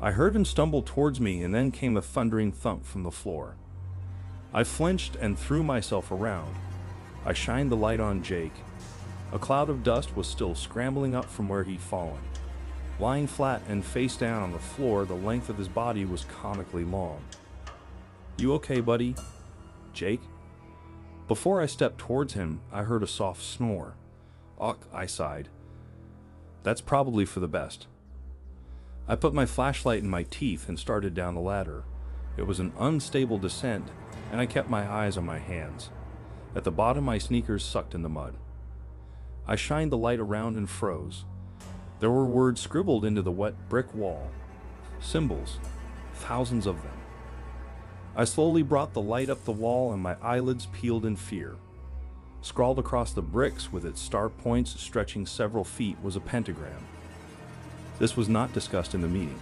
Speaker 1: I heard him stumble towards me, and then came a thundering thump from the floor. I flinched and threw myself around. I shined the light on Jake. A cloud of dust was still scrambling up from where he'd fallen. Lying flat and face down on the floor, the length of his body was comically long. You okay, buddy? Jake? Before I stepped towards him, I heard a soft snore. Ugh, I sighed. That's probably for the best. I put my flashlight in my teeth and started down the ladder. It was an unstable descent, and I kept my eyes on my hands. At the bottom, my sneakers sucked in the mud. I shined the light around and froze. There were words scribbled into the wet brick wall. Symbols. Thousands of them. I slowly brought the light up the wall and my eyelids peeled in fear. Scrawled across the bricks with its star points stretching several feet was a pentagram. This was not discussed in the meeting.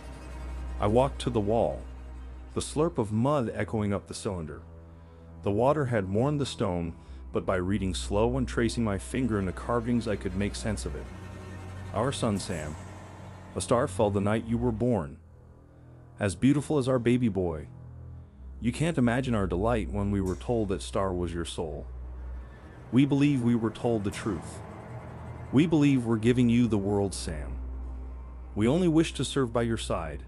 Speaker 1: I walked to the wall, the slurp of mud echoing up the cylinder. The water had worn the stone, but by reading slow and tracing my finger in the carvings, I could make sense of it. Our son Sam. A star fell the night you were born. As beautiful as our baby boy, you can't imagine our delight when we were told that Star was your soul. We believe we were told the truth. We believe we're giving you the world, Sam. We only wish to serve by your side.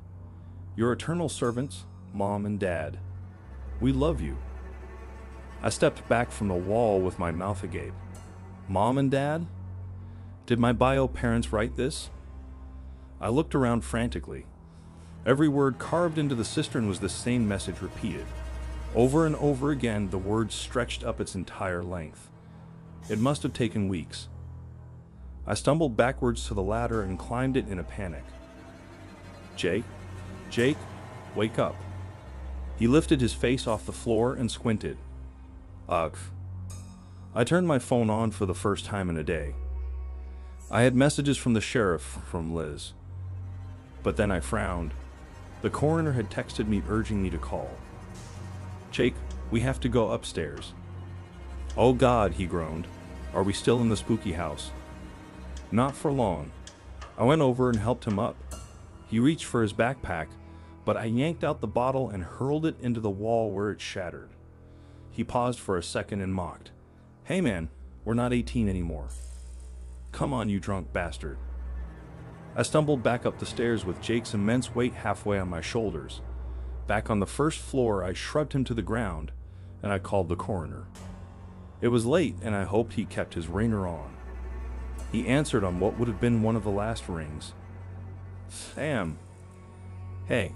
Speaker 1: Your eternal servants, Mom and Dad. We love you. I stepped back from the wall with my mouth agape. Mom and Dad? Did my bio parents write this? I looked around frantically. Every word carved into the cistern was the same message repeated. Over and over again, the word stretched up its entire length. It must have taken weeks. I stumbled backwards to the ladder and climbed it in a panic. Jake? Jake? Wake up. He lifted his face off the floor and squinted. Ugh. I turned my phone on for the first time in a day. I had messages from the sheriff from Liz. But then I frowned. The coroner had texted me urging me to call. Jake, we have to go upstairs. Oh God, he groaned. Are we still in the spooky house? Not for long. I went over and helped him up. He reached for his backpack, but I yanked out the bottle and hurled it into the wall where it shattered. He paused for a second and mocked. Hey man, we're not 18 anymore. Come on, you drunk bastard. I stumbled back up the stairs with Jake's immense weight halfway on my shoulders. Back on the first floor, I shrugged him to the ground, and I called the coroner. It was late, and I hoped he kept his ringer on. He answered on what would have been one of the last rings. Sam. Hey,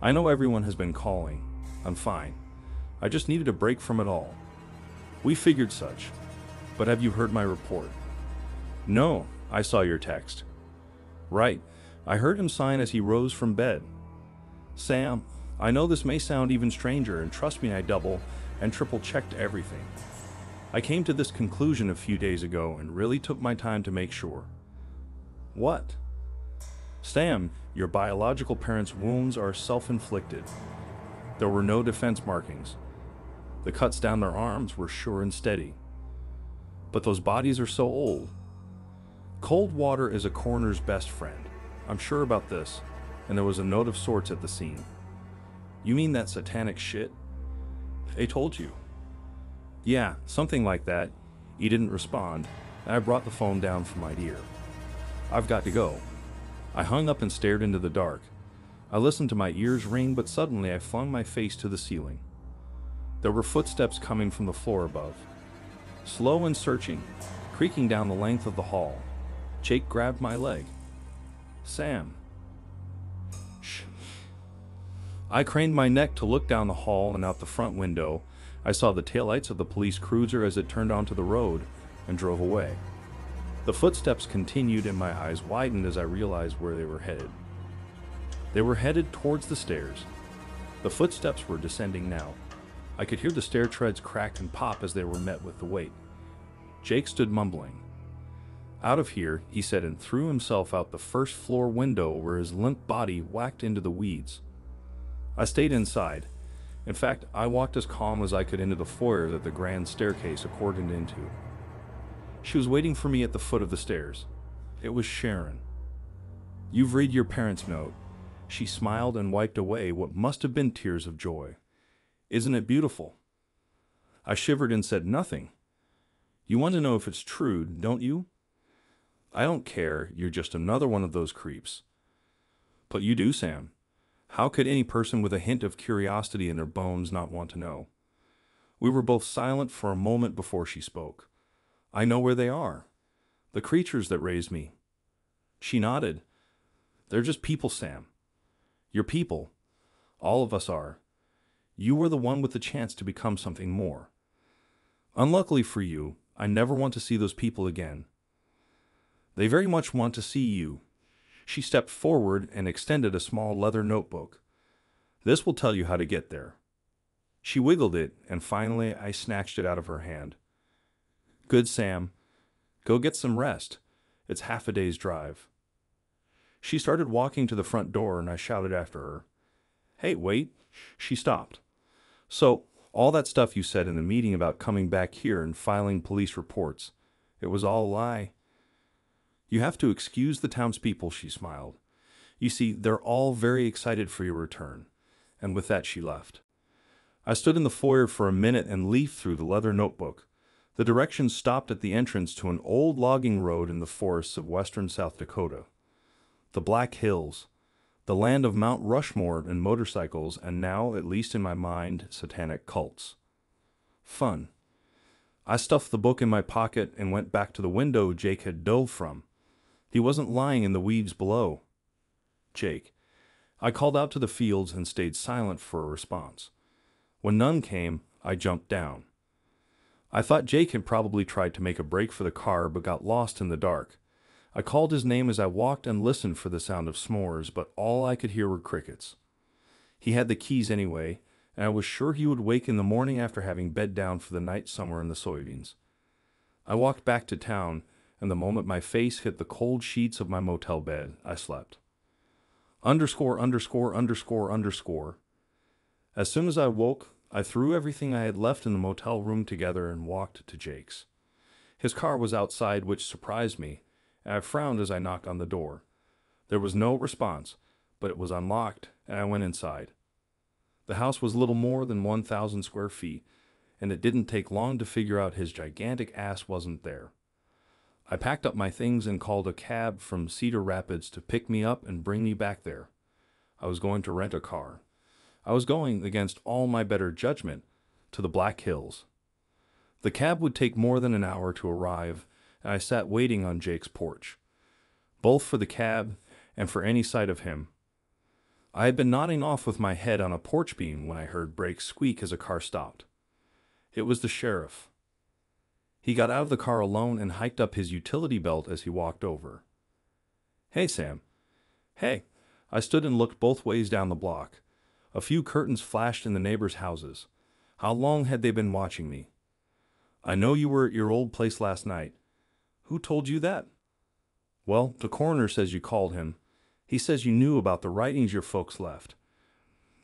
Speaker 1: I know everyone has been calling. I'm fine. I just needed a break from it all. We figured such. But have you heard my report? No, I saw your text. Right. I heard him sign as he rose from bed. Sam, I know this may sound even stranger, and trust me, I double and triple checked everything. I came to this conclusion a few days ago and really took my time to make sure. What? Sam, your biological parents' wounds are self inflicted. There were no defense markings. The cuts down their arms were sure and steady. But those bodies are so old, Cold water is a coroner's best friend. I'm sure about this, and there was a note of sorts at the scene. You mean that satanic shit? They told you. Yeah, something like that. He didn't respond, and I brought the phone down from my ear. I've got to go. I hung up and stared into the dark. I listened to my ears ring, but suddenly I flung my face to the ceiling. There were footsteps coming from the floor above. Slow and searching, creaking down the length of the hall. Jake grabbed my leg. Sam. Shh. I craned my neck to look down the hall and out the front window. I saw the taillights of the police cruiser as it turned onto the road and drove away. The footsteps continued and my eyes widened as I realized where they were headed. They were headed towards the stairs. The footsteps were descending now. I could hear the stair treads crack and pop as they were met with the weight. Jake stood mumbling. Out of here, he said, and threw himself out the first floor window where his limp body whacked into the weeds. I stayed inside. In fact, I walked as calm as I could into the foyer that the grand staircase accorded into. She was waiting for me at the foot of the stairs. It was Sharon. You've read your parents' note. She smiled and wiped away what must have been tears of joy. Isn't it beautiful? I shivered and said nothing. You want to know if it's true, don't you? I don't care, you're just another one of those creeps. But you do, Sam. How could any person with a hint of curiosity in their bones not want to know? We were both silent for a moment before she spoke. I know where they are. The creatures that raised me. She nodded. They're just people, Sam. You're people. All of us are. You were the one with the chance to become something more. Unluckily for you, I never want to see those people again. They very much want to see you. She stepped forward and extended a small leather notebook. This will tell you how to get there. She wiggled it, and finally I snatched it out of her hand. Good, Sam. Go get some rest. It's half a day's drive. She started walking to the front door, and I shouted after her. Hey, wait. She stopped. So, all that stuff you said in the meeting about coming back here and filing police reports, it was all a lie. You have to excuse the townspeople, she smiled. You see, they're all very excited for your return. And with that, she left. I stood in the foyer for a minute and leafed through the leather notebook. The directions stopped at the entrance to an old logging road in the forests of western South Dakota. The Black Hills, the land of Mount Rushmore and motorcycles, and now, at least in my mind, satanic cults. Fun. I stuffed the book in my pocket and went back to the window Jake had dove from. He wasn't lying in the weeds below. Jake. I called out to the fields and stayed silent for a response. When none came, I jumped down. I thought Jake had probably tried to make a break for the car but got lost in the dark. I called his name as I walked and listened for the sound of s'mores, but all I could hear were crickets. He had the keys anyway, and I was sure he would wake in the morning after having bed down for the night somewhere in the soybeans. I walked back to town, and the moment my face hit the cold sheets of my motel bed, I slept. Underscore, underscore, underscore, underscore. As soon as I woke, I threw everything I had left in the motel room together and walked to Jake's. His car was outside, which surprised me, I frowned as I knocked on the door. There was no response, but it was unlocked, and I went inside. The house was little more than 1,000 square feet, and it didn't take long to figure out his gigantic ass wasn't there. I packed up my things and called a cab from Cedar Rapids to pick me up and bring me back there. I was going to rent a car. I was going, against all my better judgment, to the Black Hills. The cab would take more than an hour to arrive, I sat waiting on Jake's porch, both for the cab and for any sight of him. I had been nodding off with my head on a porch beam when I heard brakes squeak as a car stopped. It was the sheriff. He got out of the car alone and hiked up his utility belt as he walked over. Hey, Sam. Hey. I stood and looked both ways down the block. A few curtains flashed in the neighbors' houses. How long had they been watching me? I know you were at your old place last night. Who told you that? Well, the coroner says you called him. He says you knew about the writings your folks left.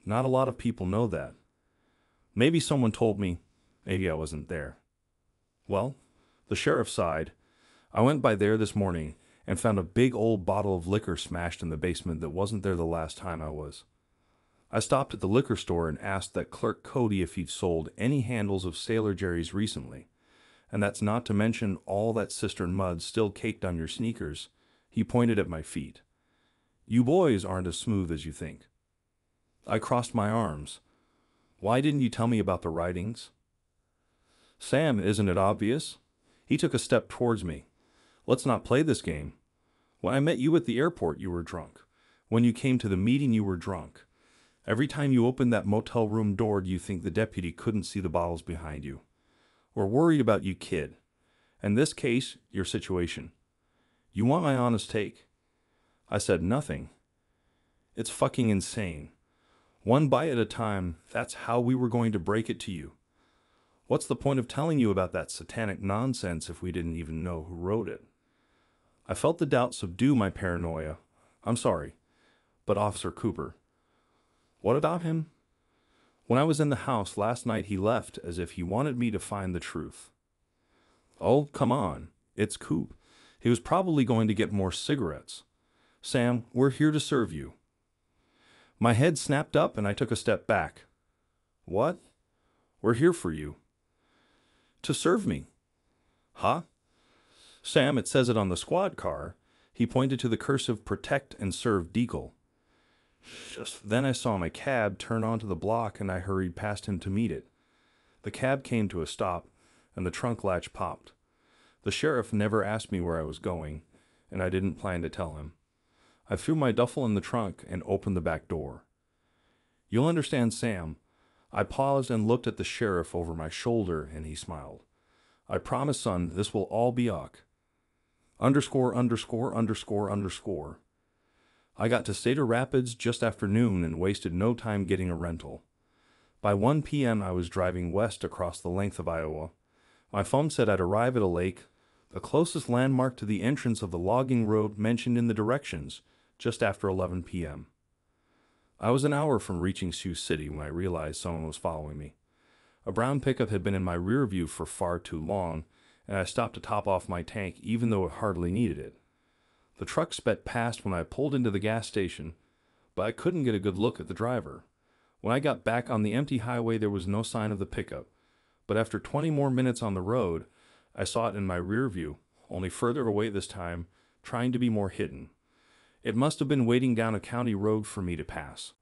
Speaker 1: Not a lot of people know that. Maybe someone told me. Maybe I wasn't there. Well, the sheriff sighed. I went by there this morning and found a big old bottle of liquor smashed in the basement that wasn't there the last time I was. I stopped at the liquor store and asked that clerk Cody if he'd sold any handles of Sailor Jerry's recently. And that's not to mention all that cistern mud still caked on your sneakers. He pointed at my feet. You boys aren't as smooth as you think. I crossed my arms. Why didn't you tell me about the writings? Sam, isn't it obvious? He took a step towards me. Let's not play this game. When I met you at the airport, you were drunk. When you came to the meeting, you were drunk. Every time you opened that motel room door, do you think the deputy couldn't see the bottles behind you? We're worried about you, kid. In this case, your situation. You want my honest take? I said nothing. It's fucking insane. One bite at a time, that's how we were going to break it to you. What's the point of telling you about that satanic nonsense if we didn't even know who wrote it? I felt the doubt subdue my paranoia. I'm sorry. But Officer Cooper, what about him? When I was in the house last night, he left as if he wanted me to find the truth. Oh, come on. It's Coop. He was probably going to get more cigarettes. Sam, we're here to serve you. My head snapped up and I took a step back. What? We're here for you. To serve me. Huh? Sam, it says it on the squad car. He pointed to the cursive protect and serve decal. Just then I saw my cab turn onto the block and I hurried past him to meet it. The cab came to a stop and the trunk latch popped. The sheriff never asked me where I was going, and I didn't plan to tell him. I threw my duffel in the trunk and opened the back door. You'll understand, Sam. I paused and looked at the sheriff over my shoulder, and he smiled. I promise, son, this will all be ok. Underscore, underscore, underscore, underscore. I got to Cedar Rapids just after noon and wasted no time getting a rental. By 1 p.m., I was driving west across the length of Iowa. My phone said I'd arrive at a lake, the closest landmark to the entrance of the logging road mentioned in the directions, just after 11 p.m. I was an hour from reaching Sioux City when I realized someone was following me. A brown pickup had been in my rear view for far too long, and I stopped to top off my tank even though it hardly needed it. The truck sped past when I pulled into the gas station, but I couldn't get a good look at the driver. When I got back on the empty highway, there was no sign of the pickup, but after 20 more minutes on the road, I saw it in my rear view, only further away this time, trying to be more hidden. It must have been waiting down a county road for me to pass.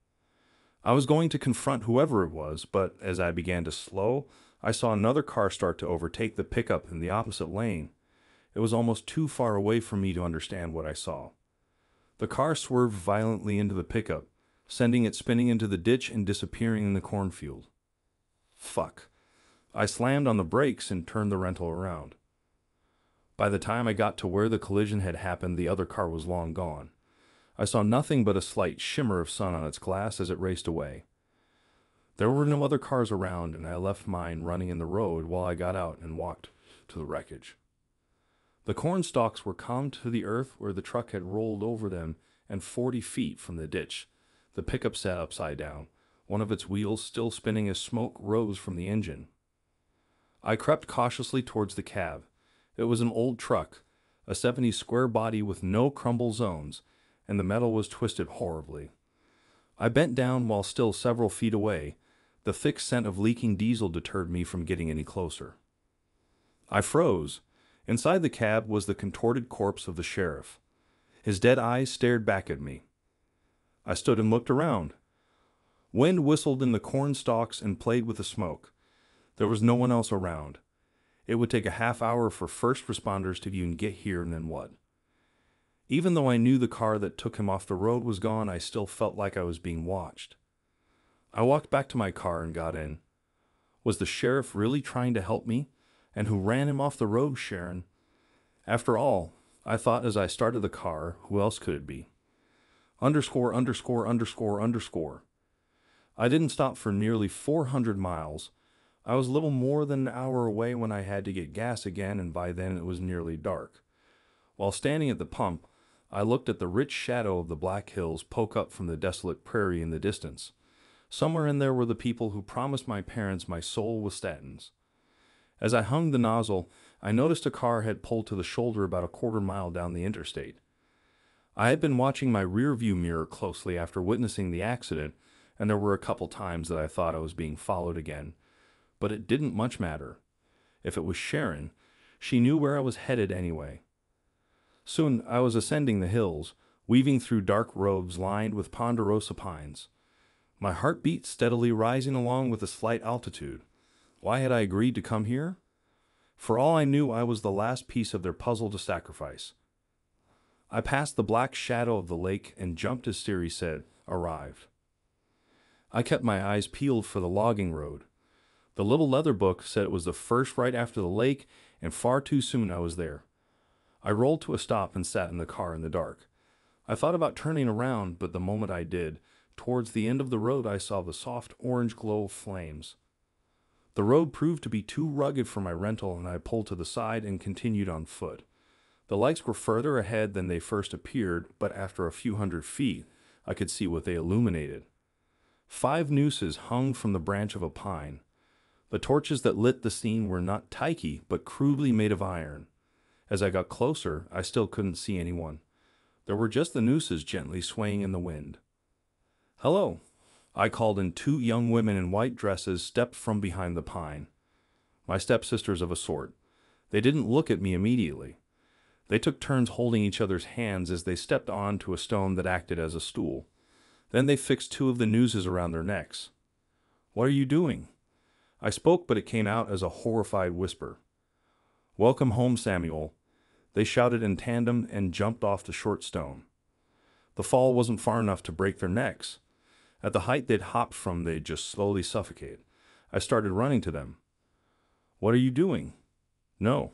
Speaker 1: I was going to confront whoever it was, but as I began to slow, I saw another car start to overtake the pickup in the opposite lane. It was almost too far away for me to understand what I saw. The car swerved violently into the pickup, sending it spinning into the ditch and disappearing in the cornfield. Fuck. I slammed on the brakes and turned the rental around. By the time I got to where the collision had happened, the other car was long gone. I saw nothing but a slight shimmer of sun on its glass as it raced away. There were no other cars around, and I left mine running in the road while I got out and walked to the wreckage. The corn stalks were calmed to the earth where the truck had rolled over them, and forty feet from the ditch, the pickup sat upside down, one of its wheels still spinning as smoke rose from the engine. I crept cautiously towards the cab. It was an old truck, a 70 square body with no crumple zones, and the metal was twisted horribly. I bent down while still several feet away. The thick scent of leaking diesel deterred me from getting any closer. I froze. Inside the cab was the contorted corpse of the sheriff. His dead eyes stared back at me. I stood and looked around. Wind whistled in the corn stalks and played with the smoke. There was no one else around. It would take a half hour for first responders to even get here, and then what? Even though I knew the car that took him off the road was gone, I still felt like I was being watched. I walked back to my car and got in. Was the sheriff really trying to help me? And who ran him off the road, Sharon? After all, I thought as I started the car, who else could it be? Underscore, underscore, underscore, underscore. I didn't stop for nearly 400 miles. I was a little more than an hour away when I had to get gas again, and by then it was nearly dark. While standing at the pump, I looked at the rich shadow of the Black Hills poke up from the desolate prairie in the distance. Somewhere in there were the people who promised my parents my soul with Satan's. As I hung the nozzle, I noticed a car had pulled to the shoulder about a quarter mile down the interstate. I had been watching my rear view mirror closely after witnessing the accident, and there were a couple times that I thought I was being followed again. But it didn't much matter. If it was Sharon, she knew where I was headed anyway. Soon I was ascending the hills, weaving through dark roads lined with ponderosa pines. My heart beat steadily rising along with a slight altitude. Why had I agreed to come here? For all I knew, I was the last piece of their puzzle to sacrifice. I passed the black shadow of the lake and jumped as Siri said, arrived. I kept my eyes peeled for the logging road. The little leather book said it was the first right after the lake, and far too soon I was there. I rolled to a stop and sat in the car in the dark. I thought about turning around, but the moment I did, towards the end of the road I saw the soft orange glow of flames. The road proved to be too rugged for my rental, and I pulled to the side and continued on foot. The lights were further ahead than they first appeared, but after a few hundred feet, I could see what they illuminated. Five nooses hung from the branch of a pine. The torches that lit the scene were not tiki, but crudely made of iron. As I got closer, I still couldn't see anyone. There were just the nooses gently swaying in the wind. Hello, I called, and two young women in white dresses stepped from behind the pine. My stepsisters of a sort. They didn't look at me immediately. They took turns holding each other's hands as they stepped on to a stone that acted as a stool. Then they fixed two of the nooses around their necks. What are you doing? I spoke, but it came out as a horrified whisper. Welcome home, Samuel. They shouted in tandem and jumped off the short stone. The fall wasn't far enough to break their necks. At the height they'd hopped from, they'd just slowly suffocate. I started running to them. What are you doing? No.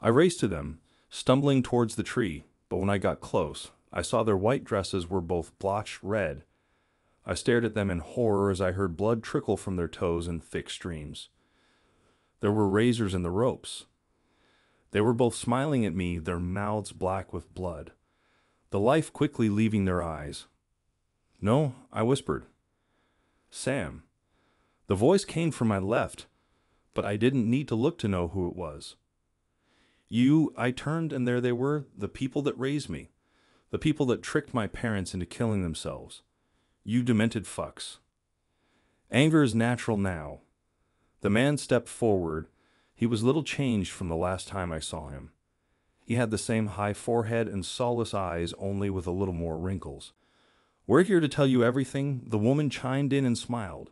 Speaker 1: I raced to them, stumbling towards the tree, but when I got close, I saw their white dresses were both blotched red. I stared at them in horror as I heard blood trickle from their toes in thick streams. There were razors in the ropes. They were both smiling at me, their mouths black with blood, the life quickly leaving their eyes. No, I whispered. Sam. The voice came from my left, but I didn't need to look to know who it was. You, I turned, and there they were, the people that raised me, the people that tricked my parents into killing themselves. You demented fucks. Anger is natural now. The man stepped forward. He was little changed from the last time I saw him. He had the same high forehead and soulless eyes, only with a little more wrinkles. We're here to tell you everything. The woman chimed in and smiled.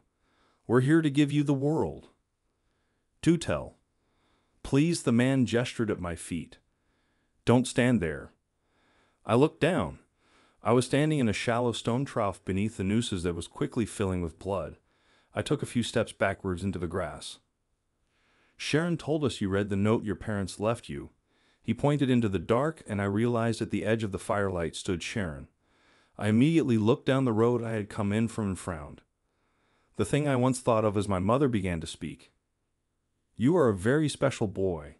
Speaker 1: We're here to give you the world. Do tell. Please, the man gestured at my feet. Don't stand there. I looked down. I was standing in a shallow stone trough beneath the nooses that was quickly filling with blood. I took a few steps backwards into the grass. Sharon told us you read the note your parents left you. He pointed into the dark, and I realized at the edge of the firelight stood Sharon. I immediately looked down the road I had come in from and frowned. The thing I once thought of as my mother began to speak. You are a very special boy.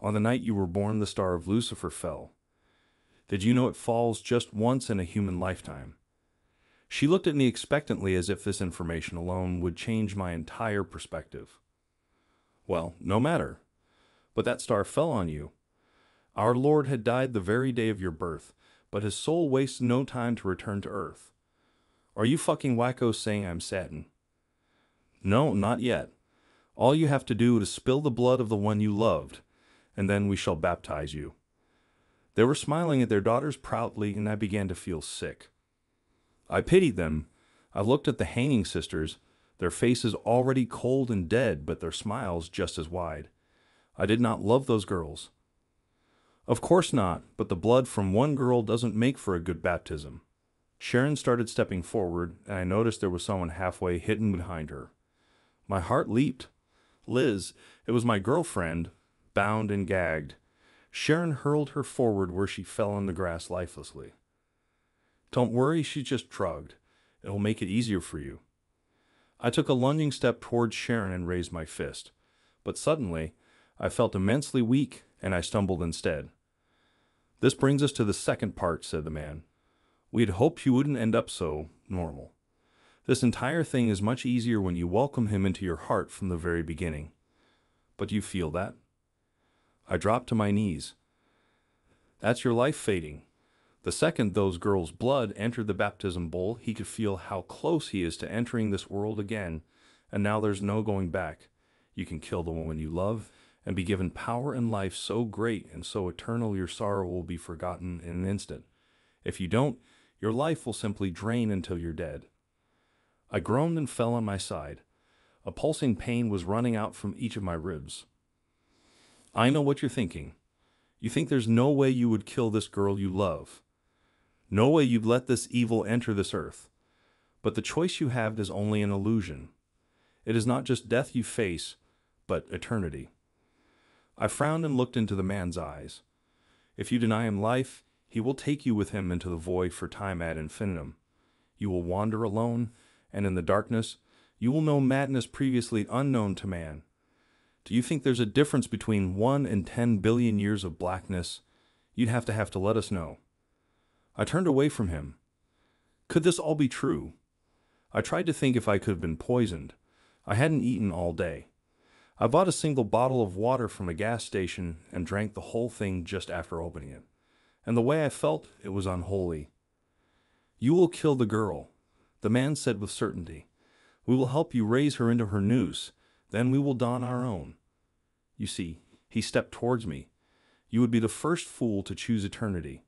Speaker 1: On the night you were born, the star of Lucifer fell. Did you know it falls just once in a human lifetime? She looked at me expectantly as if this information alone would change my entire perspective. Well, no matter. But that star fell on you. Our Lord had died the very day of your birth, but his soul wastes no time to return to earth. Are you fucking wackos saying I'm Satan? No, not yet. All you have to do is spill the blood of the one you loved, and then we shall baptize you. They were smiling at their daughters proudly, and I began to feel sick. I pitied them. I looked at the hanging sisters, their faces already cold and dead, but their smiles just as wide. I did not love those girls. Of course not, but the blood from one girl doesn't make for a good baptism. Sharon started stepping forward, and I noticed there was someone halfway hidden behind her. My heart leaped. Liz, it was my girlfriend, bound and gagged. Sharon hurled her forward where she fell on the grass lifelessly. Don't worry, she just shrugged. It'll make it easier for you. I took a lunging step towards Sharon and raised my fist. But suddenly, I felt immensely weak, and I stumbled instead. This brings us to the second part, said the man. We had hoped you wouldn't end up so normal. This entire thing is much easier when you welcome him into your heart from the very beginning. But do you feel that? I dropped to my knees. That's your life fading. The second those girls' blood entered the baptism bowl, he could feel how close he is to entering this world again, and now there's no going back. You can kill the woman you love and be given power and life so great and so eternal your sorrow will be forgotten in an instant. If you don't, your life will simply drain until you're dead. I groaned and fell on my side. A pulsing pain was running out from each of my ribs. I know what you're thinking. You think there's no way you would kill this girl you love. No way you'd let this evil enter this earth. But the choice you have is only an illusion. It is not just death you face, but eternity. I frowned and looked into the man's eyes. If you deny him life, he will take you with him into the void for time ad infinitum. You will wander alone, and in the darkness, you will know madness previously unknown to man. Do you think there's a difference between one and ten billion years of blackness? You'd have to have to let us know. I turned away from him. Could this all be true? I tried to think if I could have been poisoned. I hadn't eaten all day. I bought a single bottle of water from a gas station and drank the whole thing just after opening it. And the way I felt, it was unholy. You will kill the girl, the man said with certainty. We will help you raise her into her noose then we will don our own. You see, he stepped towards me. You would be the first fool to choose eternity.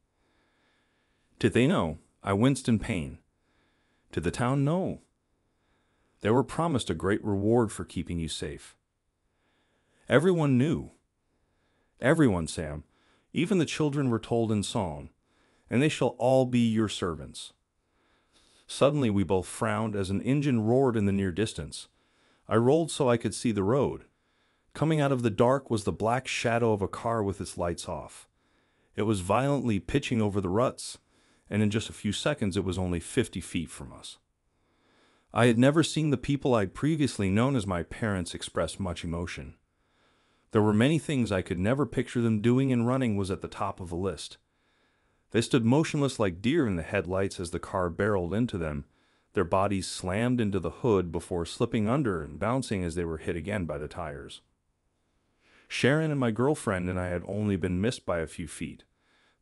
Speaker 1: Did they know? I winced in pain. Did the town know? They were promised a great reward for keeping you safe. Everyone knew. Everyone, Sam. Even the children were told in song, and they shall all be your servants. Suddenly we both frowned as an engine roared in the near distance. I rolled so I could see the road. Coming out of the dark was the black shadow of a car with its lights off. It was violently pitching over the ruts, and in just a few seconds it was only 50 feet from us. I had never seen the people I'd previously known as my parents express much emotion. There were many things I could never picture them doing, and running was at the top of the list. They stood motionless like deer in the headlights as the car barreled into them, their bodies slammed into the hood before slipping under and bouncing as they were hit again by the tires. Sharon and my girlfriend and I had only been missed by a few feet.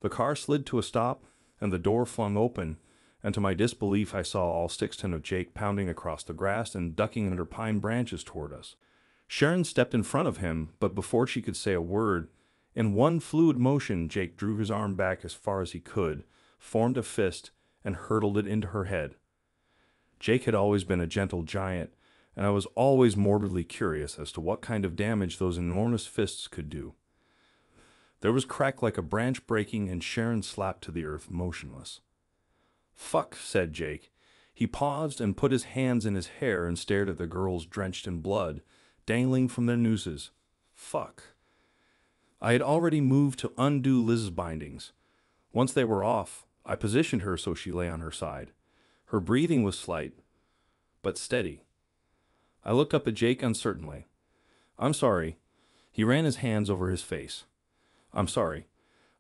Speaker 1: The car slid to a stop, and the door flung open, and to my disbelief I saw all sixteen of Jake pounding across the grass and ducking under pine branches toward us. Sharon stepped in front of him, but before she could say a word, in one fluid motion Jake drew his arm back as far as he could, formed a fist, and hurtled it into her head. Jake had always been a gentle giant, and I was always morbidly curious as to what kind of damage those enormous fists could do. There was crack like a branch breaking, and Sharon slapped to the earth motionless. Fuck, said Jake. He paused and put his hands in his hair and stared at the girls drenched in blood, dangling from their nooses. Fuck. I had already moved to undo Liz's bindings. Once they were off, I positioned her so she lay on her side. Her breathing was slight, but steady. I looked up at Jake uncertainly. I'm sorry. He ran his hands over his face. I'm sorry.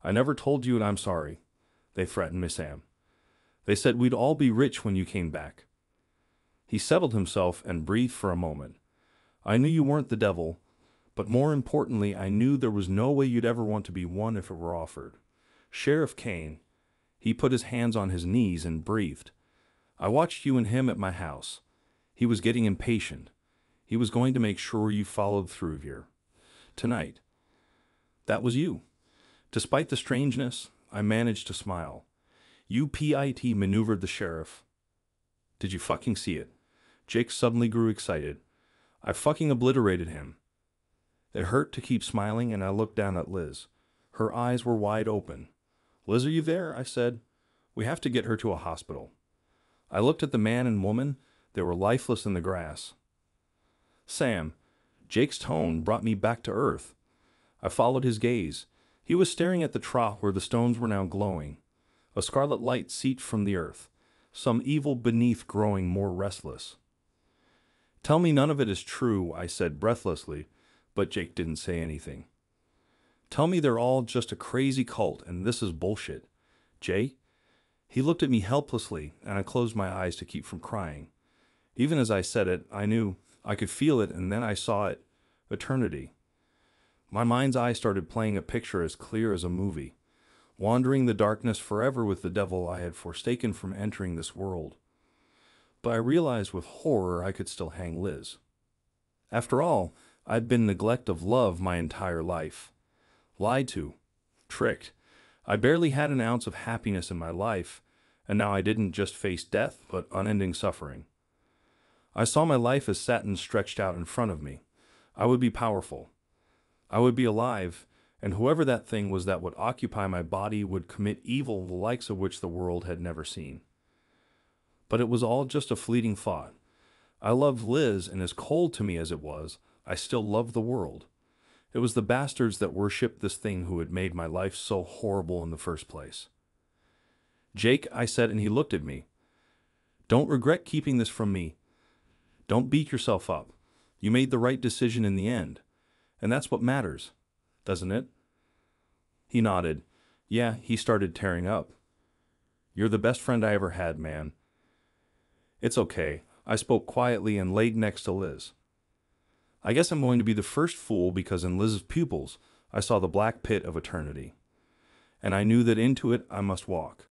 Speaker 1: I never told you and I'm sorry. They threatened Miss Am. They said we'd all be rich when you came back. He settled himself and breathed for a moment. I knew you weren't the devil, but more importantly, I knew there was no way you'd ever want to be one if it were offered. Sheriff Kane, he put his hands on his knees and breathed. I watched you and him at my house. He was getting impatient. He was going to make sure you followed through here. Tonight. That was you. Despite the strangeness, I managed to smile. You PIT maneuvered the sheriff. Did you fucking see it? Jake suddenly grew excited. I fucking obliterated him. It hurt to keep smiling, and I looked down at Liz. Her eyes were wide open. Liz, are you there? I said. We have to get her to a hospital. I looked at the man and woman. They were lifeless in the grass. Sam, Jake's tone brought me back to earth. I followed his gaze. He was staring at the trough where the stones were now glowing. A scarlet light seeped from the earth, some evil beneath growing more restless. Tell me none of it is true, I said breathlessly, but Jake didn't say anything. Tell me they're all just a crazy cult and this is bullshit. Jay? He looked at me helplessly, and I closed my eyes to keep from crying. Even as I said it, I knew I could feel it, and then I saw it eternity. My mind's eye started playing a picture as clear as a movie, wandering the darkness forever with the devil I had forsaken from entering this world but I realized with horror I could still hang Liz. After all, I'd been neglect of love my entire life. Lied to. Tricked. I barely had an ounce of happiness in my life, and now I didn't just face death, but unending suffering. I saw my life as Satan stretched out in front of me. I would be powerful. I would be alive, and whoever that thing was that would occupy my body would commit evil the likes of which the world had never seen but it was all just a fleeting thought. I loved Liz, and as cold to me as it was, I still loved the world. It was the bastards that worshipped this thing who had made my life so horrible in the first place. Jake, I said, and he looked at me. Don't regret keeping this from me. Don't beat yourself up. You made the right decision in the end. And that's what matters, doesn't it? He nodded. Yeah, he started tearing up. You're the best friend I ever had, man. It's okay. I spoke quietly and laid next to Liz. I guess I'm going to be the first fool because in Liz's pupils I saw the black pit of eternity. And I knew that into it I must walk.